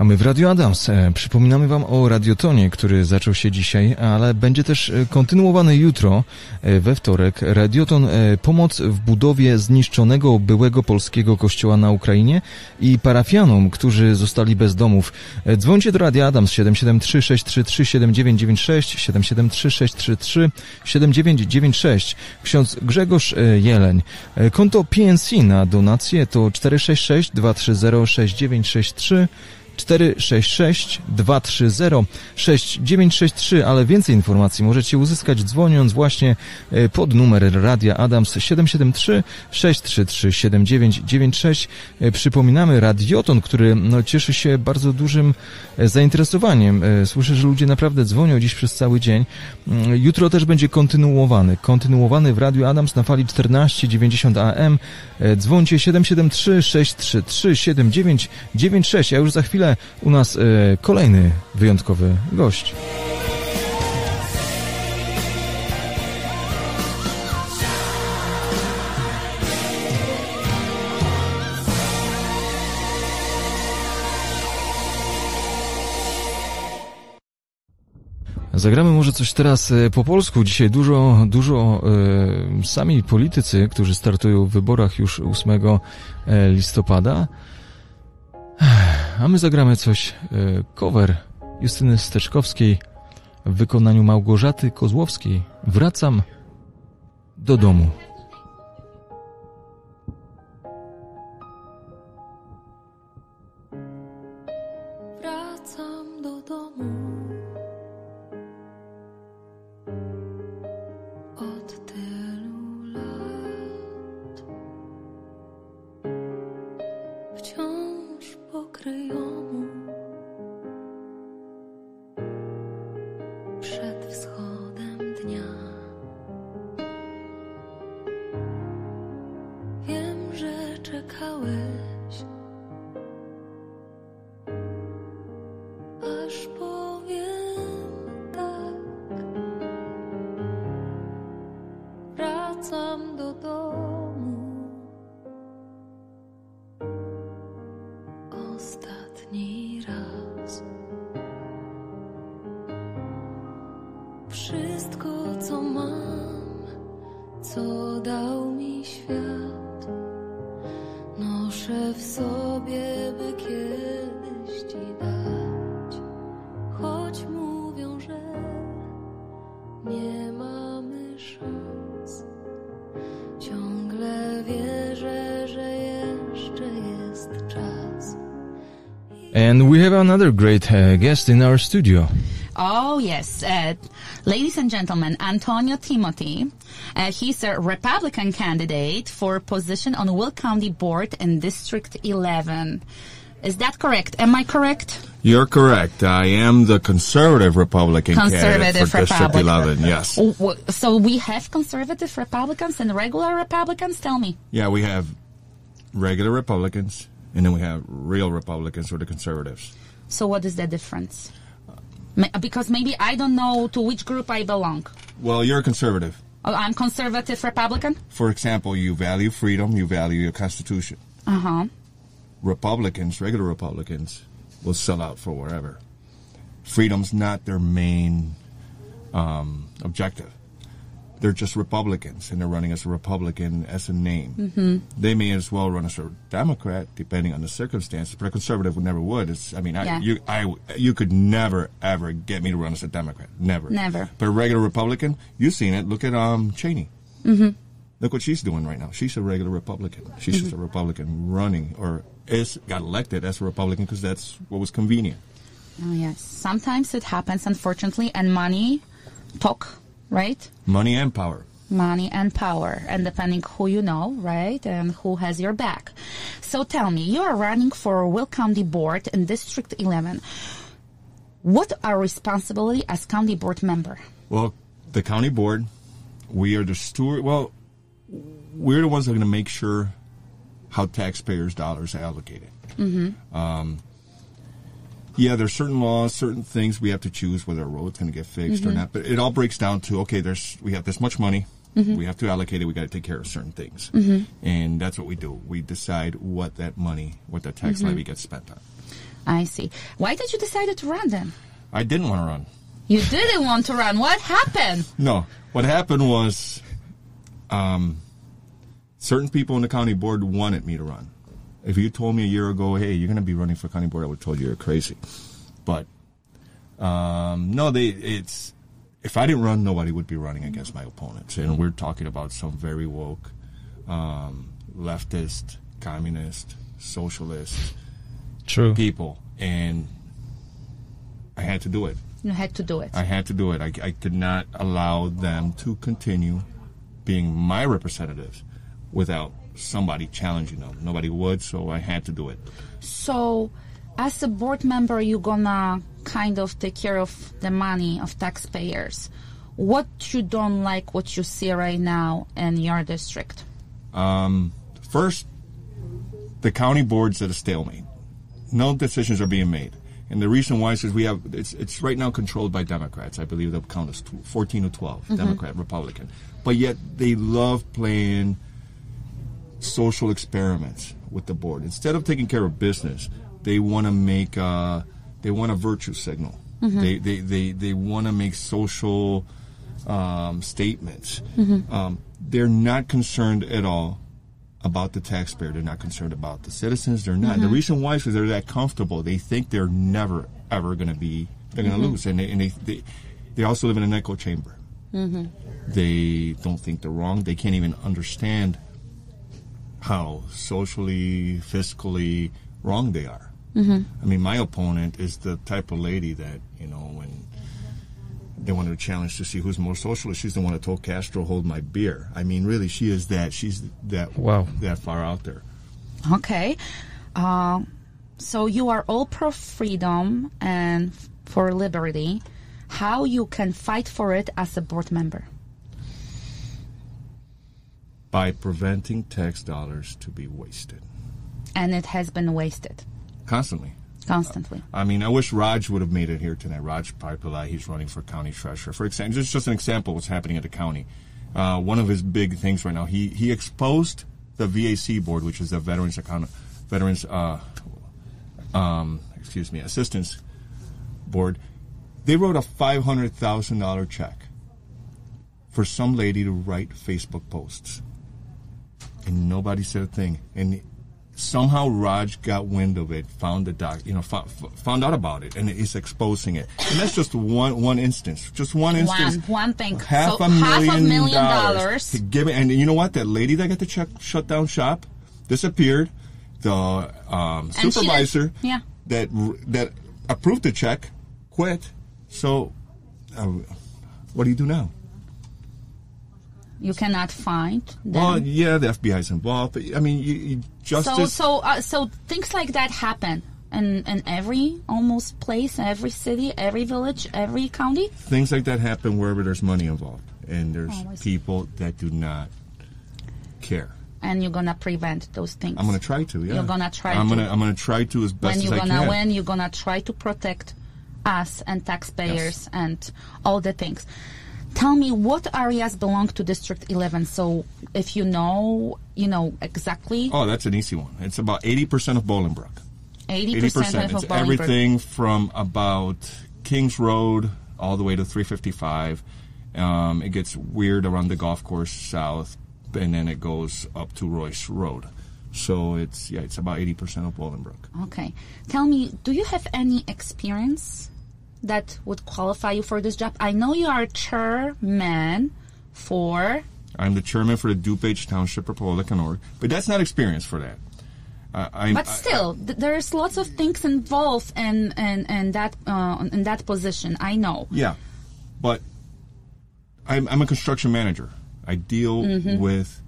A my w Radio Adams e, przypominamy Wam o radiotonie, który zaczął się dzisiaj, ale będzie też e, kontynuowany jutro, e, we wtorek. Radioton Pomoc w budowie zniszczonego byłego polskiego kościoła na Ukrainie i parafianom, którzy zostali bez domów. Dzwońcie do Radia Adams 773 633 7996 773 633 7996. Ksiądz Grzegorz Jeleń. Konto PNC na donacje to 466 230 6963 466 230 6963, ale więcej informacji możecie uzyskać dzwoniąc właśnie e, pod numer Radia Adams 773 633 7996. E, Przypominamy radioton, który no, cieszy się bardzo dużym e, zainteresowaniem. E, Słyszę, że ludzie naprawdę dzwonią dziś przez cały dzień. Mm, Jutro też będzie kontynuowany. Kontynuowany w Radiu Adams na fali 1490 AM. E, Dzwońcie 773 633 7996, a już za chwilę u nas e, kolejny wyjątkowy gość. Zagramy może coś teraz e, po polsku. Dzisiaj dużo, dużo e, sami politycy, którzy startują w wyborach już 8 e, listopada. A my zagramy coś e, cover Justyny Steczkowskiej w wykonaniu Małgorzaty Kozłowskiej. Wracam do domu. Another great uh, guest in our studio. Oh, yes. Uh, ladies and gentlemen, Antonio Timothy. Uh, he's a Republican candidate for position on Will County Board in District 11. Is that correct? Am I correct? You're correct. I am the conservative Republican candidate Conservative for District 11. Yes. W- w- So we have conservative Republicans and regular Republicans? Tell me. Yeah, we have regular Republicans, and then we have real Republicans or the conservatives. So what is the difference? Because maybe I don't know to which group I belong. Well, you're a conservative. Oh, I'm conservative Republican? For example, you value freedom, you value your Constitution. Uh huh. Republicans, regular Republicans, will sell out for whatever. Freedom's not their main um, objective. They're just Republicans, and they're running as a Republican as a name. Mm-hmm. They may as well run as a Democrat, depending on the circumstances. But a conservative would never would. It's, I mean, I, you, I, you could never ever get me to run as a Democrat. Never. Never. But a regular Republican, you've seen it. Look at um Cheney. Mm-hmm. Look what she's doing right now. She's a regular Republican. She's just a Republican running, or is got elected as a Republican because that's what was convenient. Oh, yes. Sometimes it happens, unfortunately, and money talk, right? Money and power. Money and power, and depending who you know, right, and who has your back. So tell me, you are running for Will County Board in District 11. What are responsibility as county board member? Well, the county board, we are the steward. Well, we're the ones that are going to make sure how taxpayers' dollars are allocated. Mm-hmm. Um, yeah, there's certain laws, certain things we have to choose whether a road's going to get fixed or mm-hmm. not. But it all breaks down to okay, there's we have this much money. Mm-hmm. We have to allocate it. We got to take care of certain things, mm-hmm. and that's what we do. We decide what that money, what that tax levy gets spent on. I see. Why did you decide to run then? I didn't want to run. You didn't want to run. What happened? No, what happened was, um, certain people in the county board wanted me to run. If you told me a year ago, "Hey, you're going to be running for county board," I would have told you you're crazy. But um, no, they it's if I didn't run, nobody would be running against my opponents, and we're talking about some very woke, um, leftist, communist, socialist True. people, and I had to do it. You had to do it. I had to do it. I, I could not allow them to continue being my representatives without somebody challenging them. Nobody would, so I had to do it. So, as a board member, you're gonna kind of take care of the money of taxpayers. What you don't like, what you see right now in your district? Um, first, the county board's at a stalemate. No decisions are being made. And the reason why is because we have it's it's right now controlled by Democrats. I believe the count is 14 or 12, Democrat, Republican. But yet they love playing social experiments with the board. Instead of taking care of business, they want to make uh, they want a virtue signal. They they they, they want to make social um, statements. Um, they're not concerned at all about the taxpayer. They're not concerned about the citizens. They're not. The reason why is because they're that comfortable. They think they're never ever going to be. They're going to lose, and they and they, they they also live in an echo chamber. They don't think they're wrong. They can't even understand how socially, fiscally wrong they are. I mean, my opponent is the type of lady that you know when they wanted to challenge to see who's more socialist. She's the one that told Castro, "Hold my beer." I mean, really, she is that. She's that. Wow. That far out there. Okay. Uh, so you are all pro freedom and for liberty. How you can fight for it as a board member? By preventing tax dollars to be wasted And it has been wasted constantly. constantly. I mean, I wish Raj would have made it here tonight. Raj Pippalla, he's running for county treasurer. For example, just, just an example of what's happening at the county. Uh, one of his big things right now, he, he exposed the VAC board, which is the Veterans Account, Veterans, uh, um, excuse me, Assistance Board. They wrote a $500,000 check for some lady to write Facebook posts. And nobody said a thing. And somehow Raj got wind of it, found the doc, you know, fo- f- found out about it, and is exposing it. And that's just one one instance, just one instance. One, one thing. Half so a million, half a million dollars. dollars. to give it. And you know what? That lady that got the check shut down shop disappeared. The um, she did- supervisor yeah. that that approved the check quit. So, uh, what do you do now? You cannot find them. Well, yeah, the FBI's involved, but I mean, you, you so justice. so uh, so things like that happen in in every almost place, every city, every village, every county. things like that happen wherever there's money involved, and there's Oh, people that do not care. and you're gonna prevent those things. I'm gonna try to. Yeah, You're gonna try I'm to. gonna I'm gonna try to as best when you're as I gonna can. win, you're gonna try to protect us and taxpayers and all the things. Tell me what areas belong to District 11. So if you know, you know exactly Oh, that's an easy one. It's about 80% of Bolingbrook. 80%, 80%. of It's Bolingbrook. everything from about Kings Road all the way to 355. Um, it gets weird around the golf course south, and then it goes up to Royce Road. So it's yeah, it's about 80% of Bolingbrook. Okay. Tell me, do you have any experience that would qualify you for this job? I know you are chairman for I'm the chairman for the DuPage Township Republican Org, but that's not experience for that. Uh, But still, th- there's lots of things involved in in, in that uh, in that position. I know. Yeah, but I'm, I'm a construction manager. I deal Mm-hmm. with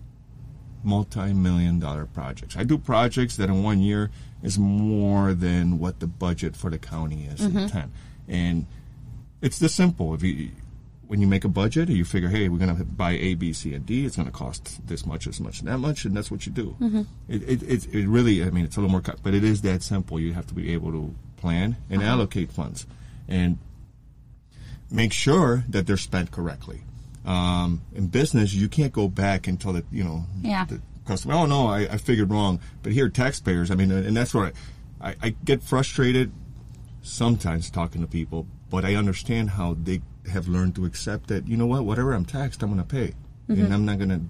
multi-million dollar projects. I do projects that in one year is more than what the budget for the county is Mm-hmm. in ten. And it's this simple. If you when you make a budget, you figure, hey, we're going to buy A, B, C, and D. It's going to cost this much, this much, and that much, and that's what you do. Mm-hmm. It, it, it, it really, I mean, it's a little more, cut, but it is that simple. You have to be able to plan and Uh-huh. allocate funds, and make sure that they're spent correctly. Um, in business, you can't go back and tell the you know Yeah. the customer, oh no, I, I figured wrong. But here, taxpayers, I mean, and that's where I, I, I get frustrated sometimes talking to people, but I understand how they have learned to accept that. You know what? Whatever I'm taxed, I'm going to pay, and mm-hmm. I'm not going to.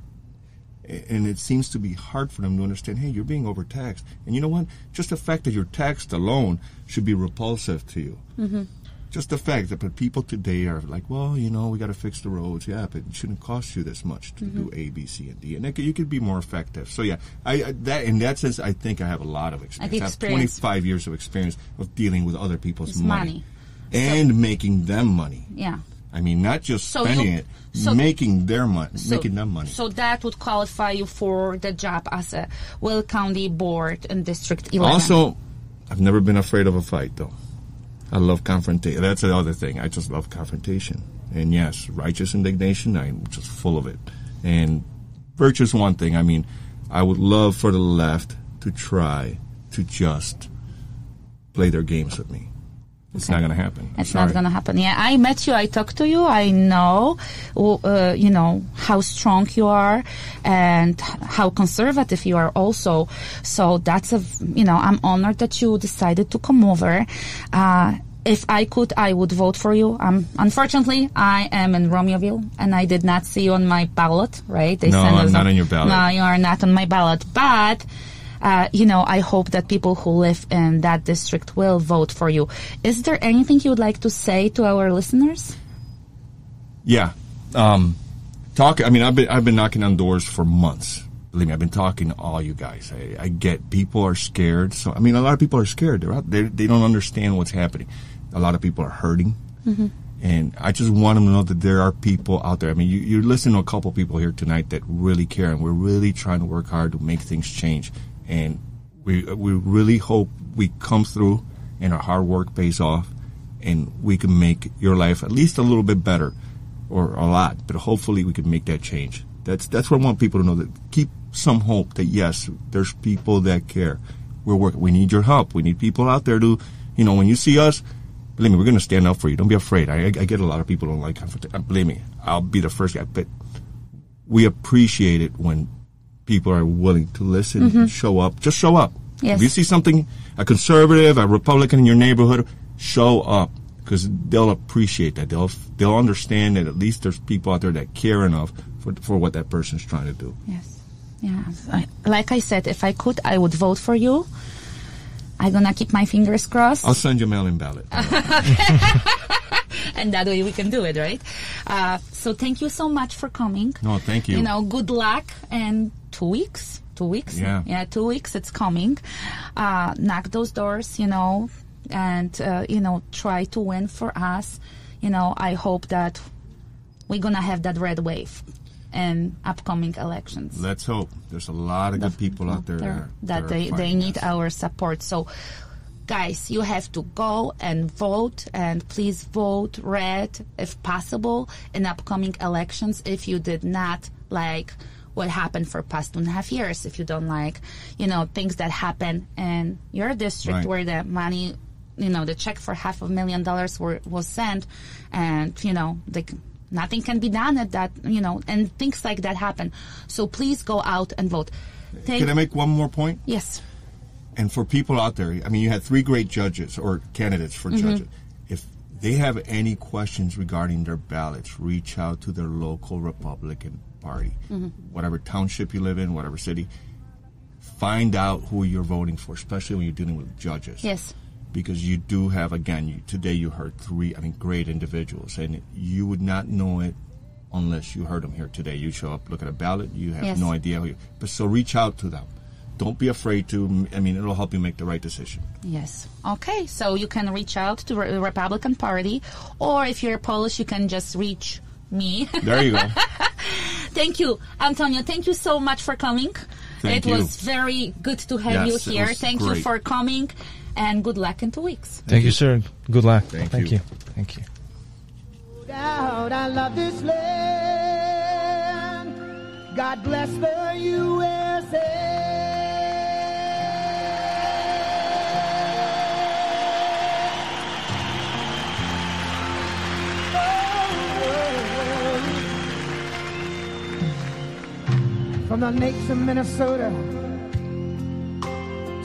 And it seems to be hard for them to understand. Hey, you're being overtaxed, and you know what? Just the fact that you're taxed alone should be repulsive to you. Mm-hmm. Just the fact that but people today are like, well, you know, we got to fix the roads. Yeah, but it shouldn't cost you this much to do mm-hmm. A, B, C, and D, and it, could- you could be more effective. So yeah, I, I that in that sense, I think I have a lot of experience. I have 25 years of experience of dealing with other people's money, money. and making them money. Yeah. I mean, not just So spending you- it, so- making their money, So- making them money. So that would qualify you for the job as a Will County Board in District 11. Also, I've never been afraid of a fight, though. I love confrontation. That's the other thing. I just love confrontation. And yes, righteous indignation, I'm just full of it. And virtue is one thing. I mean, I would love for the left to try to just play their games with me. It's Okay. not going to happen. I'm It's not going to happen. Yeah, I met you. I talked to you. I know, uh, you know, how strong you are and how conservative you are also. So that's a, you know, I'm honored that you decided to come over. Uh, if I could, I would vote for you. Um, unfortunately, I am in Romeoville and I did not see you on my ballot, right? They No, I'm not on your ballot. No, you are not on my ballot. But, uh, you know, I hope that people who live in that district will vote for you. Is there anything you would like to say to our listeners? Yeah. Um, talk. I mean, I've been I've been knocking on doors for months. Believe me, I've been talking to all you guys. I, I get people are scared. So I mean, a lot of people are scared. They're out. They they don't understand what's happening. A lot of people are hurting. And I just want them to know that there are people out there. I mean, you, you're listening to a couple people here tonight that really care, and we're really trying to work hard to make things change. And we we really hope we come through, and our hard work pays off, and we can make your life at least a little bit better, or a lot. But hopefully, we can make that change. That's that's what I want people to know. That keep some hope that yes, there's people that care. We're working. We need your help. We need people out there to, you know, when you see us, believe me, we're going to stand up for you. Don't be afraid. I, I, get a lot of people don't like. Believe me, I'll be the first guy. But we appreciate it when people are willing to listen, and show up. Just show up. Yes. If you see something, a conservative, a Republican in your neighborhood, show up because they'll appreciate that. They'll they'll understand that at least there's people out there that care enough for for what that person's trying to do. Yes. Yeah. I, like I said, if I could, I would vote for you. I'm gonna keep my fingers crossed. I'll send you a mail-in ballot. and that way we can do it, right? Uh, so thank you so much for coming. No, thank you. You know, good luck and two weeks. Two weeks. Yeah. Yeah, two weeks. It's coming. Uh, knock those doors, you know, and uh, you know, try to win for us. You know, I hope that we're gonna have that red wave in upcoming elections. Let's hope. There's a lot of good people out there that, that they, they need this. our support. So, guys, you have to go and vote, and please vote red if possible in upcoming elections. If you did not like what happened for past two and a half years, if you don't like, you know, things that happen in your district Right. where the money, you know, the check for half a million dollars were, was sent, and you know, the nothing can be done at that, you know, and things like that happen. So please go out and vote. Thank- Can I make one more point? Yes. And for people out there, I mean, you had three great judges or candidates for Mm-hmm. judges. If they have any questions regarding their ballots, reach out to their local Republican Party, Mm-hmm. whatever township you live in, whatever city. Find out who you're voting for, especially when you're dealing with judges. Yes. Because you do have again you, today you heard three i mean great individuals and you would not know it unless you heard them here today you show up look at a ballot you have Yes. no idea who you but so reach out to them don't be afraid to i mean it'll help you make the right decision Yes. Okay. So you can reach out to the Republican Party, or if you're Polish, you can just reach me. there you go thank you, Antonio. Thank you so much for coming. Thank it you. was very good to have Yes, you here. Thank you for coming, and good luck in two weeks. Thank you, sir. Good luck. Thank Thank you. you. Thank you. I love this land. God bless the USA. From the lakes of Minnesota to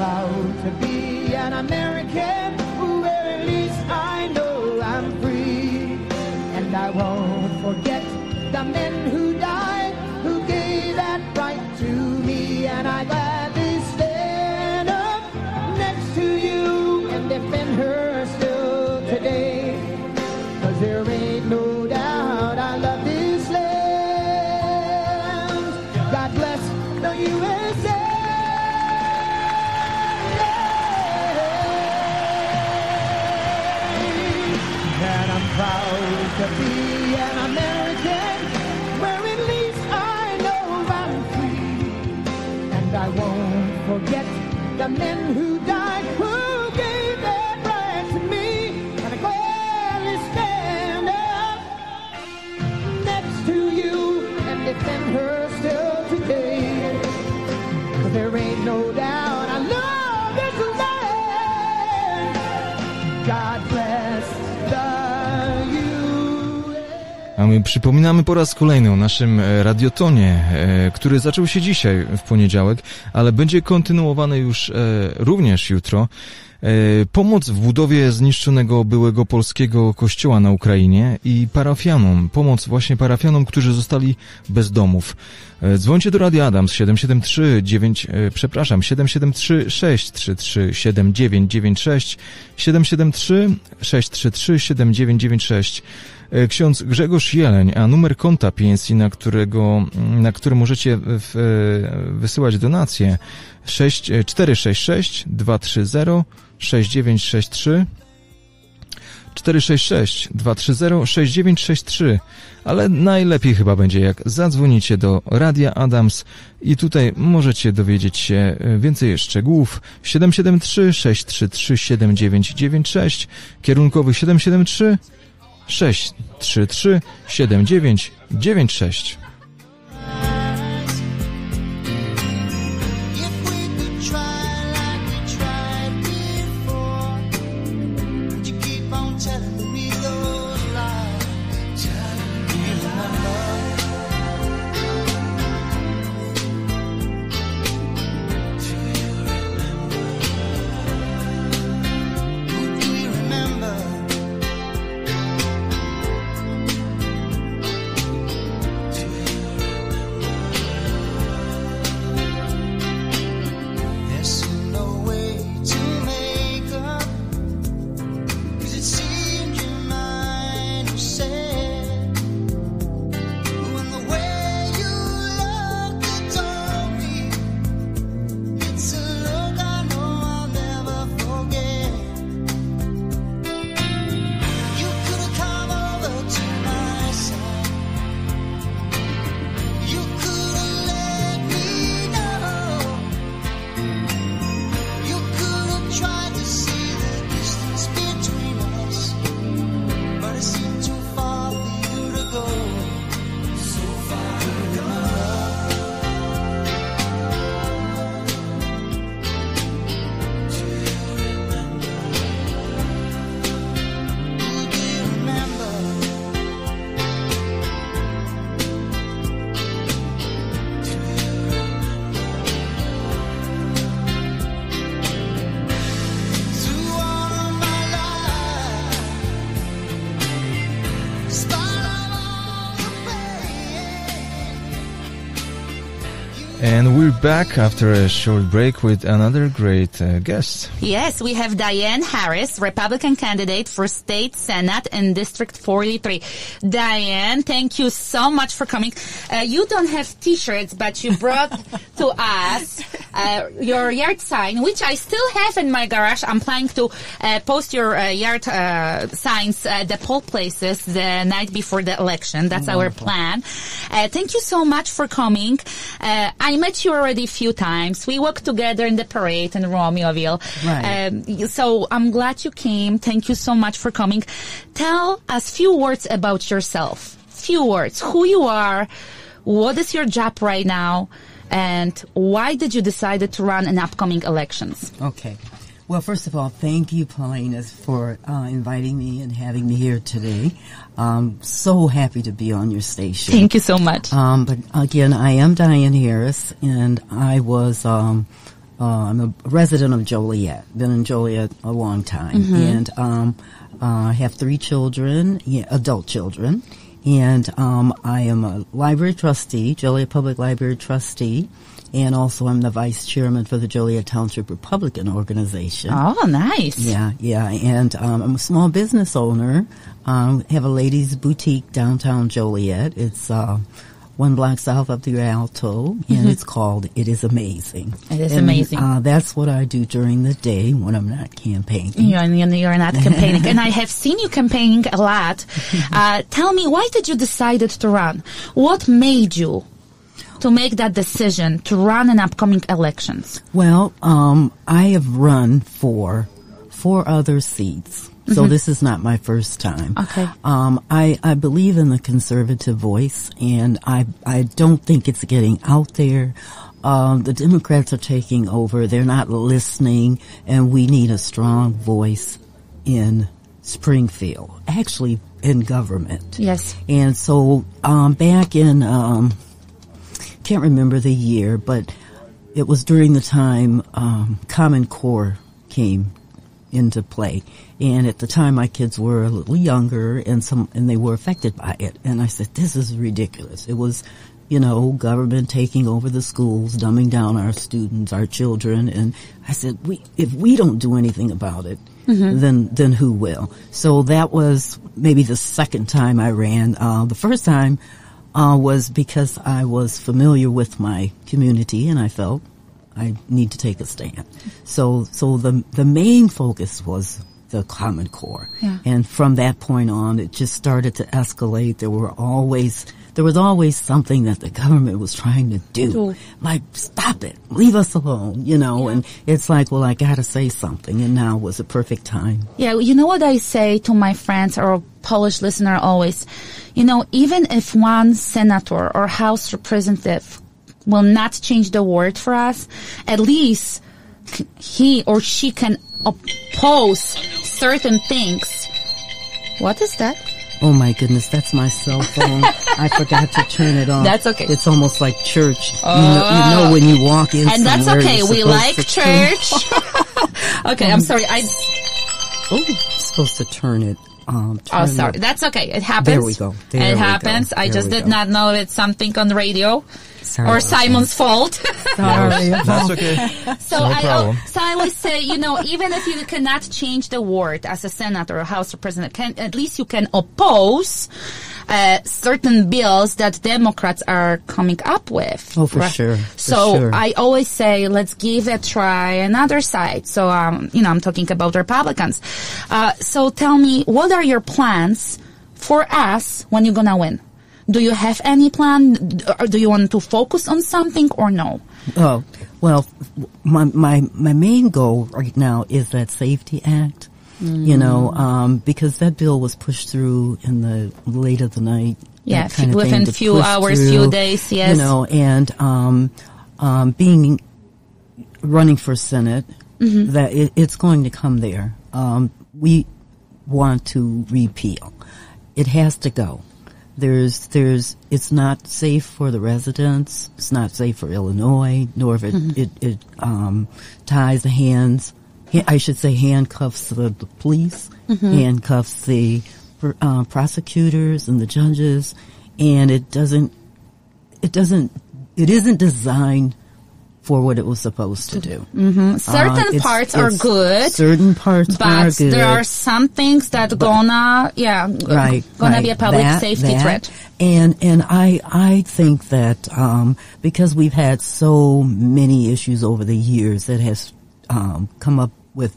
proud to be an American, where at least I know I'm free. And I won't proud to be an American, where at least I know I'm free. And I won't forget the men who A my przypominamy po raz kolejny o naszym e, radiotonie, e, który zaczął się dzisiaj w poniedziałek, ale będzie kontynuowany już e, również jutro. Pomoc w budowie zniszczonego byłego polskiego kościoła na Ukrainie i parafianom, pomoc właśnie parafianom, którzy zostali bez domów. Dzwońcie do Radia Adams 773 9, e, przepraszam, 773 633 7996 773 633 7996 E, Ksiądz Grzegorz Jeleń, a numer konta PNC, na, którego, na który możecie w, e, wysyłać donacje 6, e, 466 230 6963 466 230 6963 ale najlepiej chyba będzie jak zadzwonicie do Radia Adams i tutaj możecie dowiedzieć się e, więcej szczegółów. 773 633 7996 kierunkowy 773 633 7996 back after a short break with another great uh, guest. Yes, we have Diane Harris, Republican candidate for state senate in District 43. Diane, thank you so much for coming. Uh, you don't have t-shirts, but you brought to us uh, your yard sign, which I still have in my garage. I'm planning to uh, post your uh, yard uh, signs at the poll places the night before the election. That's our plan. Uh, thank you so much for coming. Uh, I'm met you already a few times. We worked together in the parade in Romeoville. Right. Um, so I'm glad you came. Thank you so much for coming. Tell us few words about yourself. Few words. Who you are. What is your job right now? And why did you decide to run in upcoming elections? Okay. Well, first of all, thank you, Paulina, for uh, inviting me and having me here today. Um, so happy to be on your station. Thank you so much. Um, but again, I am Diane Harris, and I was um, uh, I'm a resident of Joliet. Been in Joliet a long time, and um, uh, I have three children, yeah, adult children, and um, I am a library trustee, Joliet Public Library trustee. And also, I'm the vice chairman for the Joliet Township Republican Organization. Oh, nice. Yeah, yeah, and um, I'm a small business owner. Um, have a ladies' boutique downtown Joliet. It's uh, one block south of the Rialto, and it's called "It Is Amazing." Mm-hmm. It is And, amazing. Uh, that's what I do during the day when I'm not campaigning. You're, you're you're not campaigning, and I have seen you campaigning a lot. Uh, tell me, why did you decide to run? What made you to make that decision to run in upcoming elections? Well, um, I have run for four other seats. So this is not my first time. Mm-hmm. Okay. Um, I, I believe in the conservative voice and I, I don't think it's getting out there. Um, the Democrats are taking over. They're not listening and we need a strong voice in Springfield, actually in government. Yes. And so, um, back in, um, can't remember the year, but it was during the time um, Common Core came into play, and at the time my kids were a little younger, and some and they were affected by it. And I said, "This is ridiculous." It was, you know, government taking over the schools, dumbing down our students, our children, and I said, "We if we don't do anything about it." Then, then who will? So that was maybe the second time I ran. Uh, the first time uh, was because I was familiar with my community and I felt I need to take a stand. So, so the the main focus was the Common Core, Yeah. and from that point on, it just started to escalate. There were always there was always something that the government was trying to do, like stop it, leave us alone, you know. And it's like, well, I got to say something, and now was a perfect time. Yeah, you know what I say to my friends or Polish listener always? You know, even if one senator or House representative will not change the word for us, at least he or she can oppose certain things. What is that? Oh my goodness, that's my cell phone. I forgot to turn it off. That's okay. It's almost like church. You, know, you know when you walk in And that's okay. We like church. okay, I'm sorry. I Oh, supposed to turn it. Um, Oh, sorry. it- That's okay. It happens. There we go. There it we go. happens. I just did go. not know it's something on the radio Sorry or Simon's fault. Sorry. That's okay. so No I, problem. so I always say, you know, even if you cannot change the word as a senator or house representative, can, at least you can oppose uh, certain bills that Democrats are coming up with. Oh, for sure. For So sure. I always say, let's give a try another side. So, um, you know, I'm talking about Republicans. Uh, so tell me, what are your plans for us when you're gonna win? Do you have any plan? Or do you want to focus on something or no? Oh, well, my, my, my main goal right now is that Safety Act. You know, um, because that bill was pushed through in the late of the night. Yeah, kind of within thing to few hours, hours, few days, yes. You know, and um, um, being running for Senate, Mm-hmm. that it, it's going to come there. Um, we want to repeal. It has to go. There's, there's, it's not safe for the residents. It's not safe for Illinois, nor if it, Mm-hmm. it, it, um, ties the hands, I should say handcuffs the, the police, Mm-hmm. handcuffs the, uh, prosecutors and the judges, and it doesn't, it doesn't, it isn't designed for what it was supposed to do. Mm-hmm. Certain Uh, it's- parts are it's- good, Certain parts but are good. there are some things that gonna, yeah, right, gonna right. be a public That- safety that. threat. And and I I think that um, because we've had so many issues over the years that has um, come up with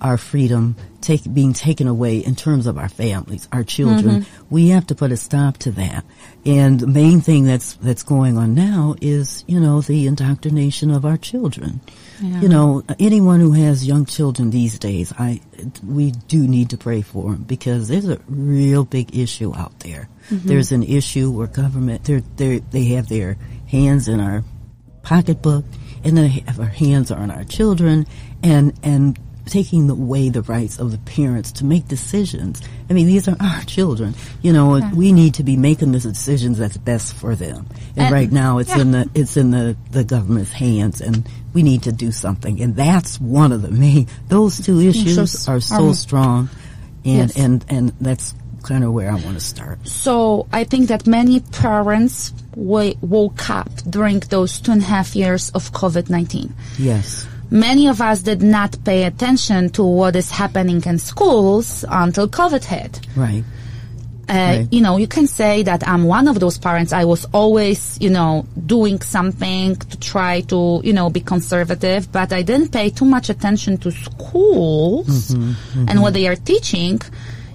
our freedom take, being taken away in terms of our families, our children. Mm-hmm. We have to put a stop to that. And the main thing that's that's going on now is, you know, the indoctrination of our children. You know, anyone who has young children these days, I we do need to pray for them because there's a real big issue out there. Mm-hmm. There's an issue where government they they they have their hands in our pocketbook and they have our hands are on our children and and taking away the rights of the parents to make decisions. I mean, these are our children. You know, and we need to be making the decisions that's best for them. And, And- right now, it's yeah. in the it's in the the government's hands, and we need to do something. And that's one of the main. Those two issues Issues are so are- strong, and Yes. and and that's kind of where I want to start. So I think that many parents wa- woke up during those two and a half years of COVID-19. Yes. Many of us did not pay attention to what is happening in schools until COVID hit. Right. Uh, Right. You know, you can say that I'm one of those parents. I was always, you know, doing something to try to, you know, be conservative, but I didn't pay too much attention to schools and what they are teaching.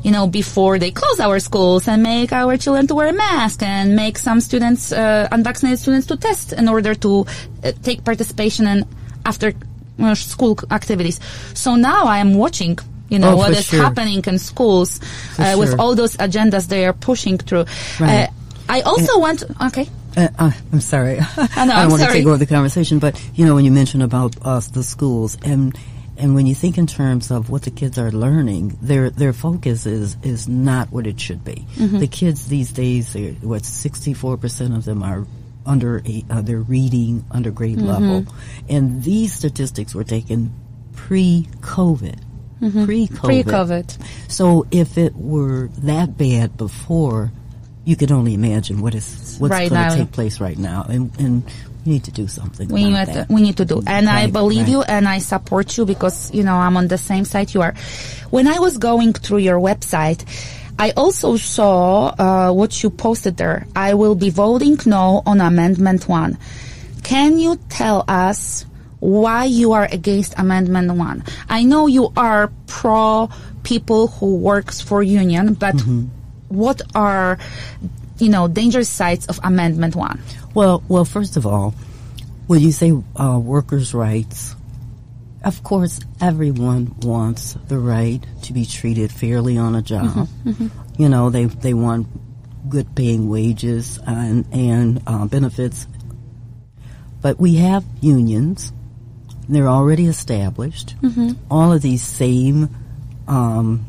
You know, before they close our schools and make our children to wear a mask and make some students, uh, unvaccinated students to test in order to uh, take participation in after school activities. So now I am watching, you know, Oh, what is sure. happening in schools uh, with sure. all those agendas they are pushing through. Right. Uh, I also want, okay. Uh, uh, I'm sorry. I I'm don't want to take over the conversation, but you know, when you mention about us, the schools, and and when you think in terms of what the kids are learning, their their focus is is not what it should be. Mm-hmm. The kids these days, what 64 percent of them are under a, uh, they're reading under grade Mm-hmm. level, and these statistics were taken pre-COVID. Pre-COVID. Mm-hmm. Pre-COVID. So if it were that bad before, you could only imagine what is what's Right going to take place right now, and and we need to do something. We need, that. we need to do. And I believe right. you and I support you because, you know, I'm on the same side you are. When I was going through your website, I also saw uh, what you posted there. I will be voting no on Amendment 1. Can you tell us why you are against Amendment 1? I know you are pro people who works for union, but Mm-hmm. what are, you know, dangerous sides of Amendment 1? Well, well, first of all, when you say uh, workers' rights, of course, everyone wants the right to be treated fairly on a job. You know, they they want good paying wages and and uh, benefits. But we have unions; they're already established. All of these same. Um,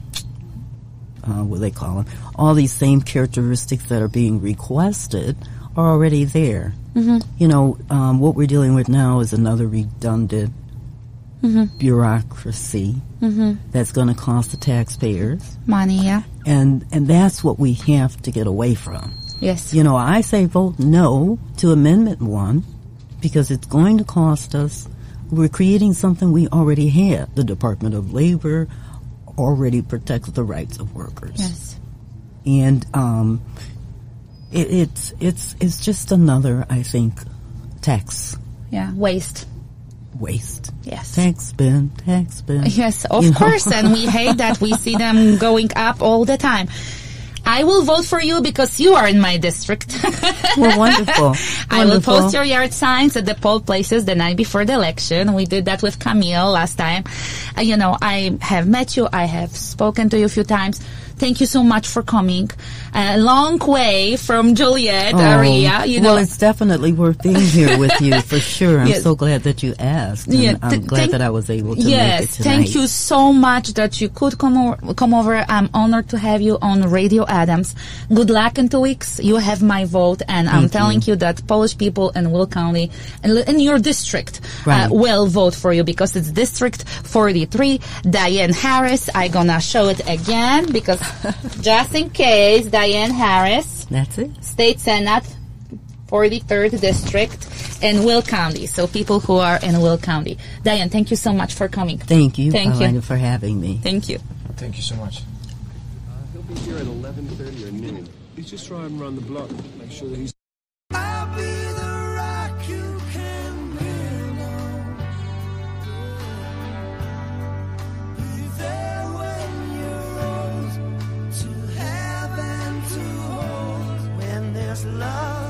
uh, what they call them, all these same characteristics that are being requested are already there. Mm-hmm. You know, um, what we're dealing with now is another redundant bureaucracy that's going to cost the taxpayers, Money, yeah? and and that's what we have to get away from. Yes. You know, I say vote no to Amendment One because it's going to cost us. We're creating something we already have. The Department of Labor already protects the rights of workers Yes. and um, it, it's it's it's just another, I think, tax Yeah. Waste. Waste. Yes. Tax spin, tax spin. Yes, of You course, and we hate that. We see them going up all the time. I will vote for you because you are in my district. Well, wonderful. I will Wonderful. post your yard signs at the poll places the night before the election. We did that with Camille last time. Uh, you know, I have met you. I have spoken to you a few times. Thank you so much for coming. A long way from Joliet Oh, area. You know, well, it's definitely worth being here with you for sure. I'm Yes. so glad that you asked. And Yeah, I'm th- glad thank- that I was able to yes, make it tonight. thank you so much that you could come over, come over. I'm honored to have you on Radio Adams. Good luck in two weeks. You have my vote, and I'm telling you. you that Polish people in Will County and in your district Right. uh, will vote for you because it's District 43. Diane Harris. I gonna show it again because just in case, Diane Harris, That's it. State Senate, 43rd District in Will County. So people who are in Will County. Diane, thank you so much for coming. Thank you, Thank you. For having me. Thank you. Thank you so much. Uh, he'll be here at 11.30 or noon. He's just driving around the block. Make sure that he's just love.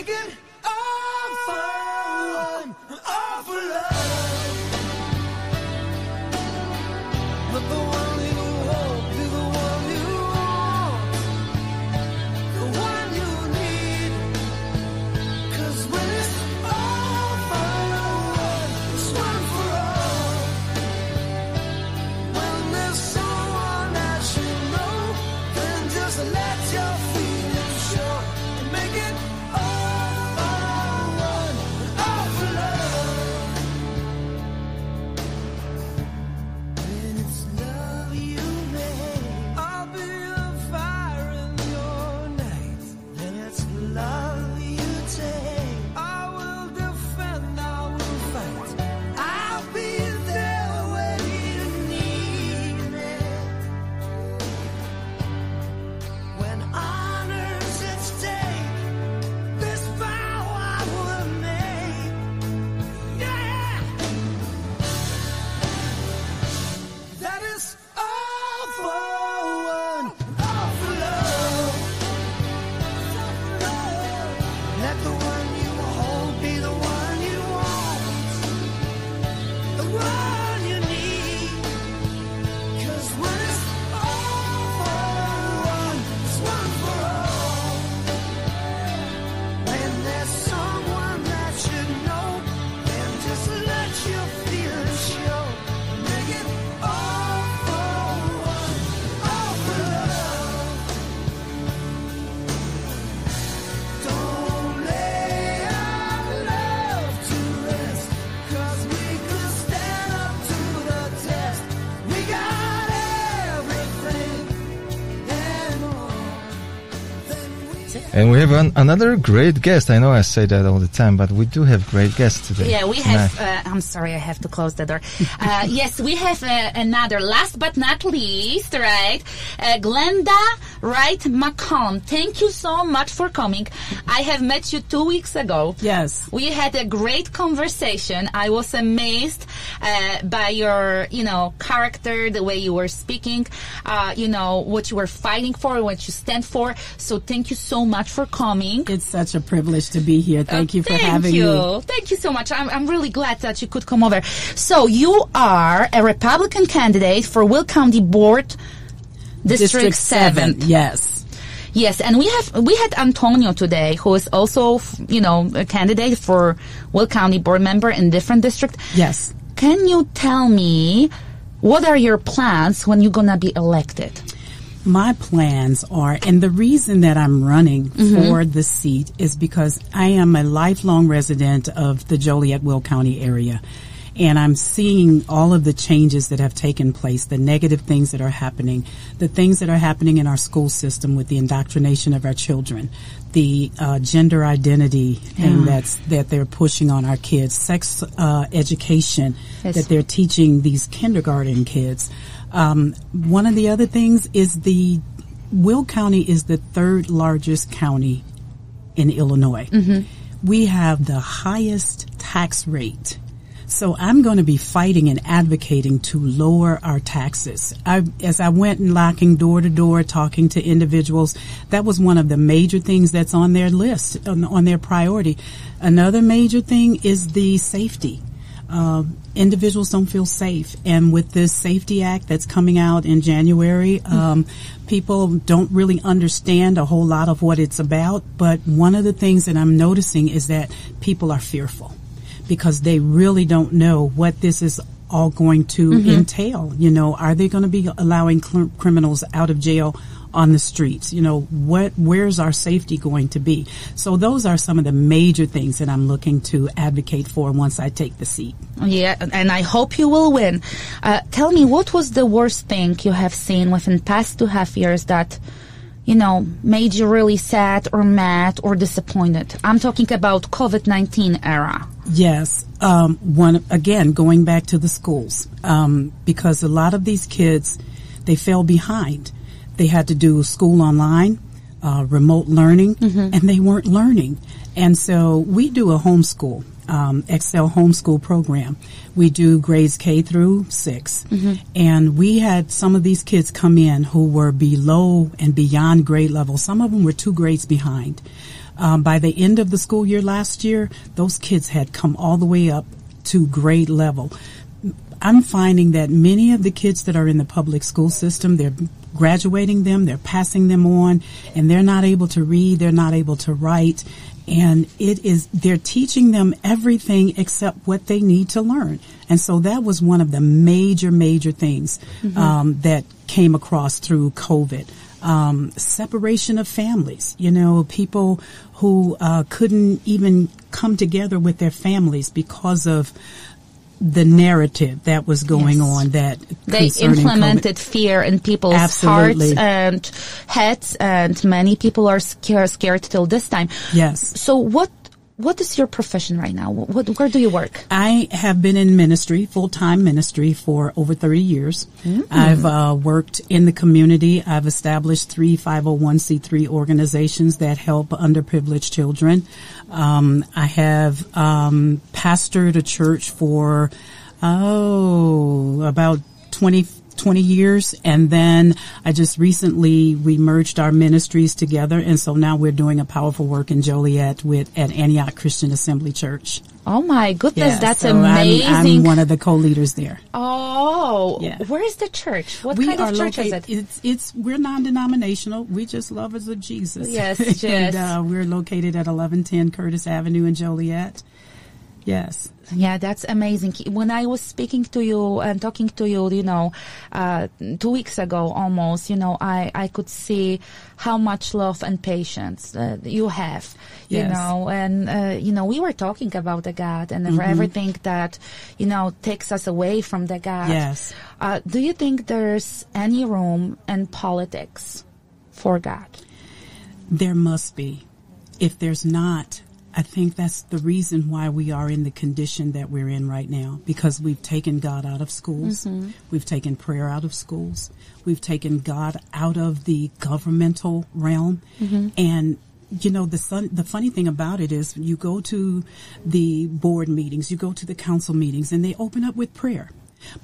again? And we have an, another great guest. I know I say that all the time, but we do have great guests today. Yeah, we tonight. have. Uh, I'm sorry, I have to close the door. Uh, yes, we have uh, another. Last but not least, right? Uh, Glenda Wright McCollum. Thank you so much for coming. I have met you two weeks ago. Yes. We had a great conversation. I was amazed uh, by your, you know, character, the way you were speaking, uh, you know, what you were fighting for, what you stand for. So thank you so much for coming. It's such a privilege to be here. Thank you for Thank having you. me. Thank you so much. I'm, I'm really glad that you could come over. So you are a Republican candidate for Will County Board District, 7. Yes. Yes, and we have we had Antonio today, who is also, you know, a candidate for Will County board member in different district. Yes. Can you tell me what are your plans when you're gonna be elected? My plans are, and the reason that I'm running mm-hmm. for the seat is because I am a lifelong resident of the Joliet Will County area. And I'm seeing all of the changes that have taken place, the negative things that are happening, the things that are happening in our school system with the indoctrination of our children, the uh, gender identity thing that's that they're pushing on our kids, sex uh, education Yes. that they're teaching these kindergarten kids. Um, one of the other things is the Will County is the third largest county in Illinois. We have the highest tax rate. So I'm going to be fighting and advocating to lower our taxes. I, as I went and knocking door to door, talking to individuals, that was one of the major things that's on their list, on, on their priority. Another major thing is the safety. Uh, individuals don't feel safe, and with this Safety Act that's coming out in January, um, people don't really understand a whole lot of what it's about. But one of the things that I'm noticing is that people are fearful because they really don't know what this is all going to entail. You know, are they going to be allowing cl- criminals out of jail on the streets? You know, what where's our safety going to be? So those are some of the major things that I'm looking to advocate for once I take the seat. Yeah, and I hope you will win. Uh, tell me, what was the worst thing you have seen within past two half years that, you know, made you really sad or mad or disappointed? I'm talking about COVID-19 era. Yes. Um, one again, going back to the schools, um, because a lot of these kids, they fell behind. They had to do school online, uh, remote learning, and they weren't learning. And so we do a homeschool, um, Excel homeschool program. We do grades K through 6 and we had some of these kids come in who were below and beyond grade level. Some of them were two grades behind. Um, by the end of the school year last year, those kids had come all the way up to grade level. I'm finding that many of the kids that are in the public school system, they're graduating them, they're passing them on, and they're not able to read, they're not able to write, and it is, they're teaching them everything except what they need to learn. And so that was one of the major, major things um, that came across through COVID um, separation of families. You know, people who uh, couldn't even come together with their families because of the narrative that was going Yes. on. That They implemented COVID. fear in people's Absolutely. hearts and heads, and many people are scared, scared till this time. Yes. So what what is your profession right now? What, where do you work? I have been in ministry, full time ministry, for over 30 years. I've uh, worked in the community. I've established three 501c3 organizations that help underprivileged children. Um, I have um, pastored a church for, oh, about 20, 20 years. And then I just recently, we merged our ministries together. And so now we're doing a powerful work in Joliet with, at Antioch Christian Assembly Church. Oh my goodness, Yeah, that's so I'm- amazing. I'm, one of the co-leaders there. oh, Yeah. where is the church? What we kind of church located. is it? It's it's we're non-denominational. We just lovers of Jesus. Yes, and yes. uh, we're located at 1110 Curtis Avenue in Joliet. Yes. Yeah, that's amazing. When I was speaking to you and talking to you, you know, uh, two weeks ago almost, you know, I, I could see how much love and patience uh, you have, you Yes. know, and, uh, you know, we were talking about the God and Mm-hmm. everything that, you know, takes us away from the God. Yes. Uh, do you think there's any room in politics for God? There must be. If there's not, I think that's the reason why we are in the condition that we're in right now because we've taken God out of schools. Mm-hmm. We've taken prayer out of schools. We've taken God out of the governmental realm. Mm-hmm. And you know the sun, the funny thing about it is you go to the board meetings, you go to the council meetings and they open up with prayer.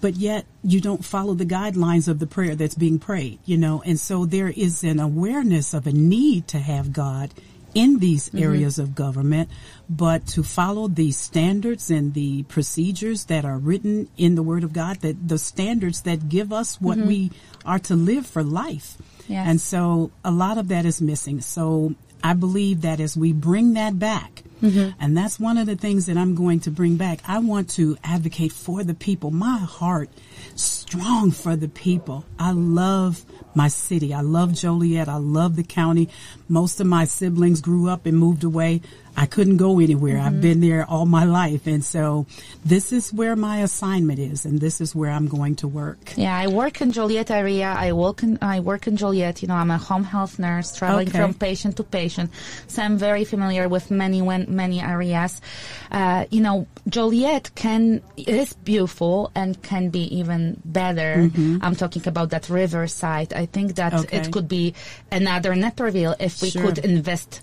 But yet you don't follow the guidelines of the prayer that's being prayed, you know, and so there is an awareness of a need to have God in these mm-hmm. areas of government, but to follow the standards and the procedures that are written in the Word of God, that the standards that give us what mm-hmm. we are to live for life. Yes. And so a lot of that is missing. So I believe that as we bring that back, mm-hmm. and that's one of the things that I'm going to bring back, I want to advocate for the people. My heart strong for the people. I love my city. I love Joliet. I love the county. Most of my siblings grew up and moved away. I couldn't go anywhere. I've been there all my life. And so this is where my assignment is and this is where I'm going to work. Yeah, I work in Joliet area. I work in I work in Joliet. You know, I'm a home health nurse, traveling Okay. from patient to patient. So I'm very familiar with many many areas. Uh, you know, Joliet can is beautiful and can be even better. I'm talking about that riverside. I think that Mm-hmm. Okay. it could be another Naperville if we Sure. could invest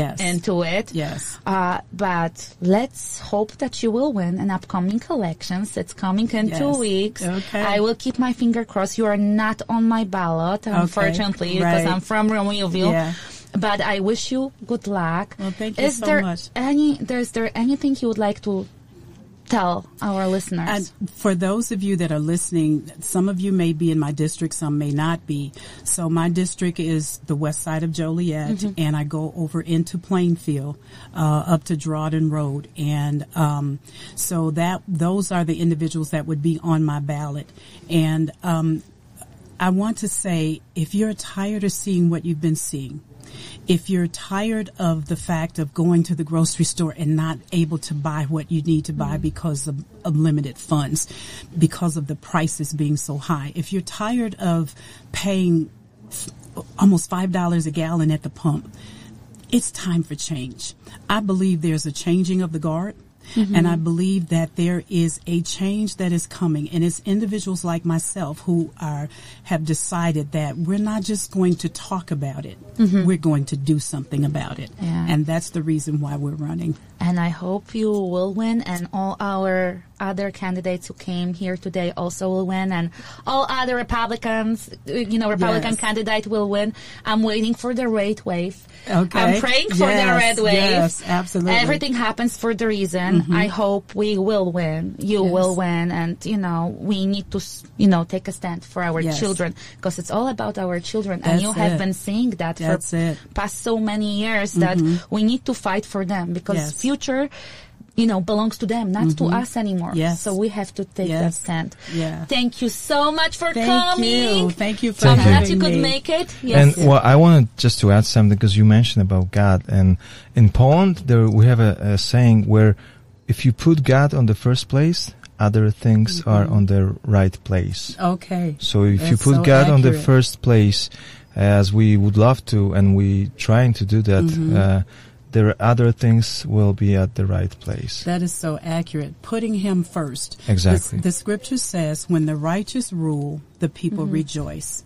Yes. into it. Yes. Uh, but let's hope that you will win in upcoming elections. It's coming in two weeks. Okay. I will keep my finger crossed. You are not on my ballot, unfortunately, because Right. I'm from Romeoville. Yeah. But I wish you good luck. Well, thank you is so there much. Any? Is there anything you would like to tell our listeners? And for those of you that are listening, some of you may be in my district, some may not be. So my district is the west side of Joliet, and I go over into Plainfield, uh, up to Drauden Road, and um, so that those are the individuals that would be on my ballot, and um, I want to say, if you're tired of seeing what you've been seeing, if you're tired of the fact of going to the grocery store and not able to buy what you need to buy mm-hmm. because of, of limited funds, because of the prices being so high, if you're tired of paying f- almost $5 a gallon at the pump, it's time for change. I believe there's a changing of the guard. Mm-hmm. And I believe that there is a change that is coming, and it's individuals like myself who are have decided that we're not just going to talk about it; mm-hmm. we're going to do something about it, Yeah. and that's the reason why we're running. and I hope you will win, and all our other candidates who came here today also will win, and all other Republicans, uh, you know, Republican Yes. candidate will win. I'm waiting for the red wave. Okay. I'm praying for the red wave. yes, absolutely. Mm-hmm. Everything happens for the reason. I hope we will win. You Yes. will win, and you know, we need to, you know, take a stand for our children because it's all about our children, and That's you have been saying that That's for it. Mm-hmm. past so many years that we need to fight for them because future you know belongs to them not to us anymore Mm-hmm. Yes. so we have to take that stand Yeah. thank you so much for Thank coming you, thank you for i'm you. glad you could me. make it yes And well, I wanted just to add something because you mentioned about God, and in Poland there we have a, a saying where if you put God on the first place, other things are on the right place. Okay. So if you put so God on the first place, as we would love to, and we trying to do that, Mm-hmm. uh, there are other things will be at the right place. That is so accurate. Putting him first. Exactly. The, the scripture says, when the righteous rule, the people mm-hmm. rejoice.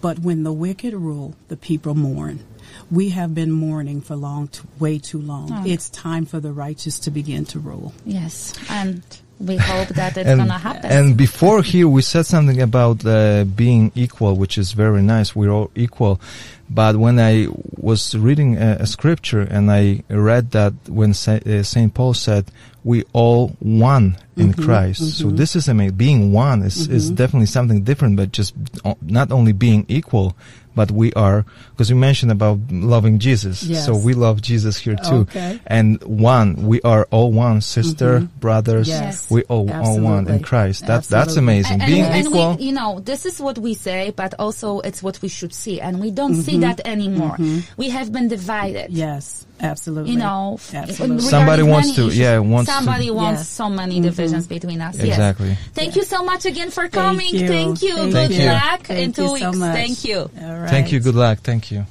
But when the wicked rule, the people mourn. We have been mourning for long, t- way too long. Oh. It's time for the righteous to begin to rule. yes and we hope that it's and, gonna happen and before here we said something about uh, being equal, which is very nice. We're all equal. But when I was reading a, a scripture and I read that when Sa- uh, Saint Paul said, "We all one in Christ," so this is amazing. Being one is is definitely something different, but just o- not only being equal, but we are because you mentioned about loving Jesus. Yes. So we love Jesus here too, Okay. and one. We are all one, sister, mm-hmm. brothers. Yes. We all, all one in Christ. That, that's amazing. and, Being and equal. we, you know, this is what we say, but also it's what we should see, and we don't Mm-hmm. see that anymore. Mm-hmm. We have been divided. Yes, absolutely. you know, absolutely. Somebody wants to- issues. yeah, wants to- somebody wants Yes. so many mm-hmm. divisions between us. Yes. Exactly. Thank you so much again for coming. you. Thank you. Thank Good you. luck Thank in two you weeks. so much. Thank you. All right. Thank you. Good luck. Thank you.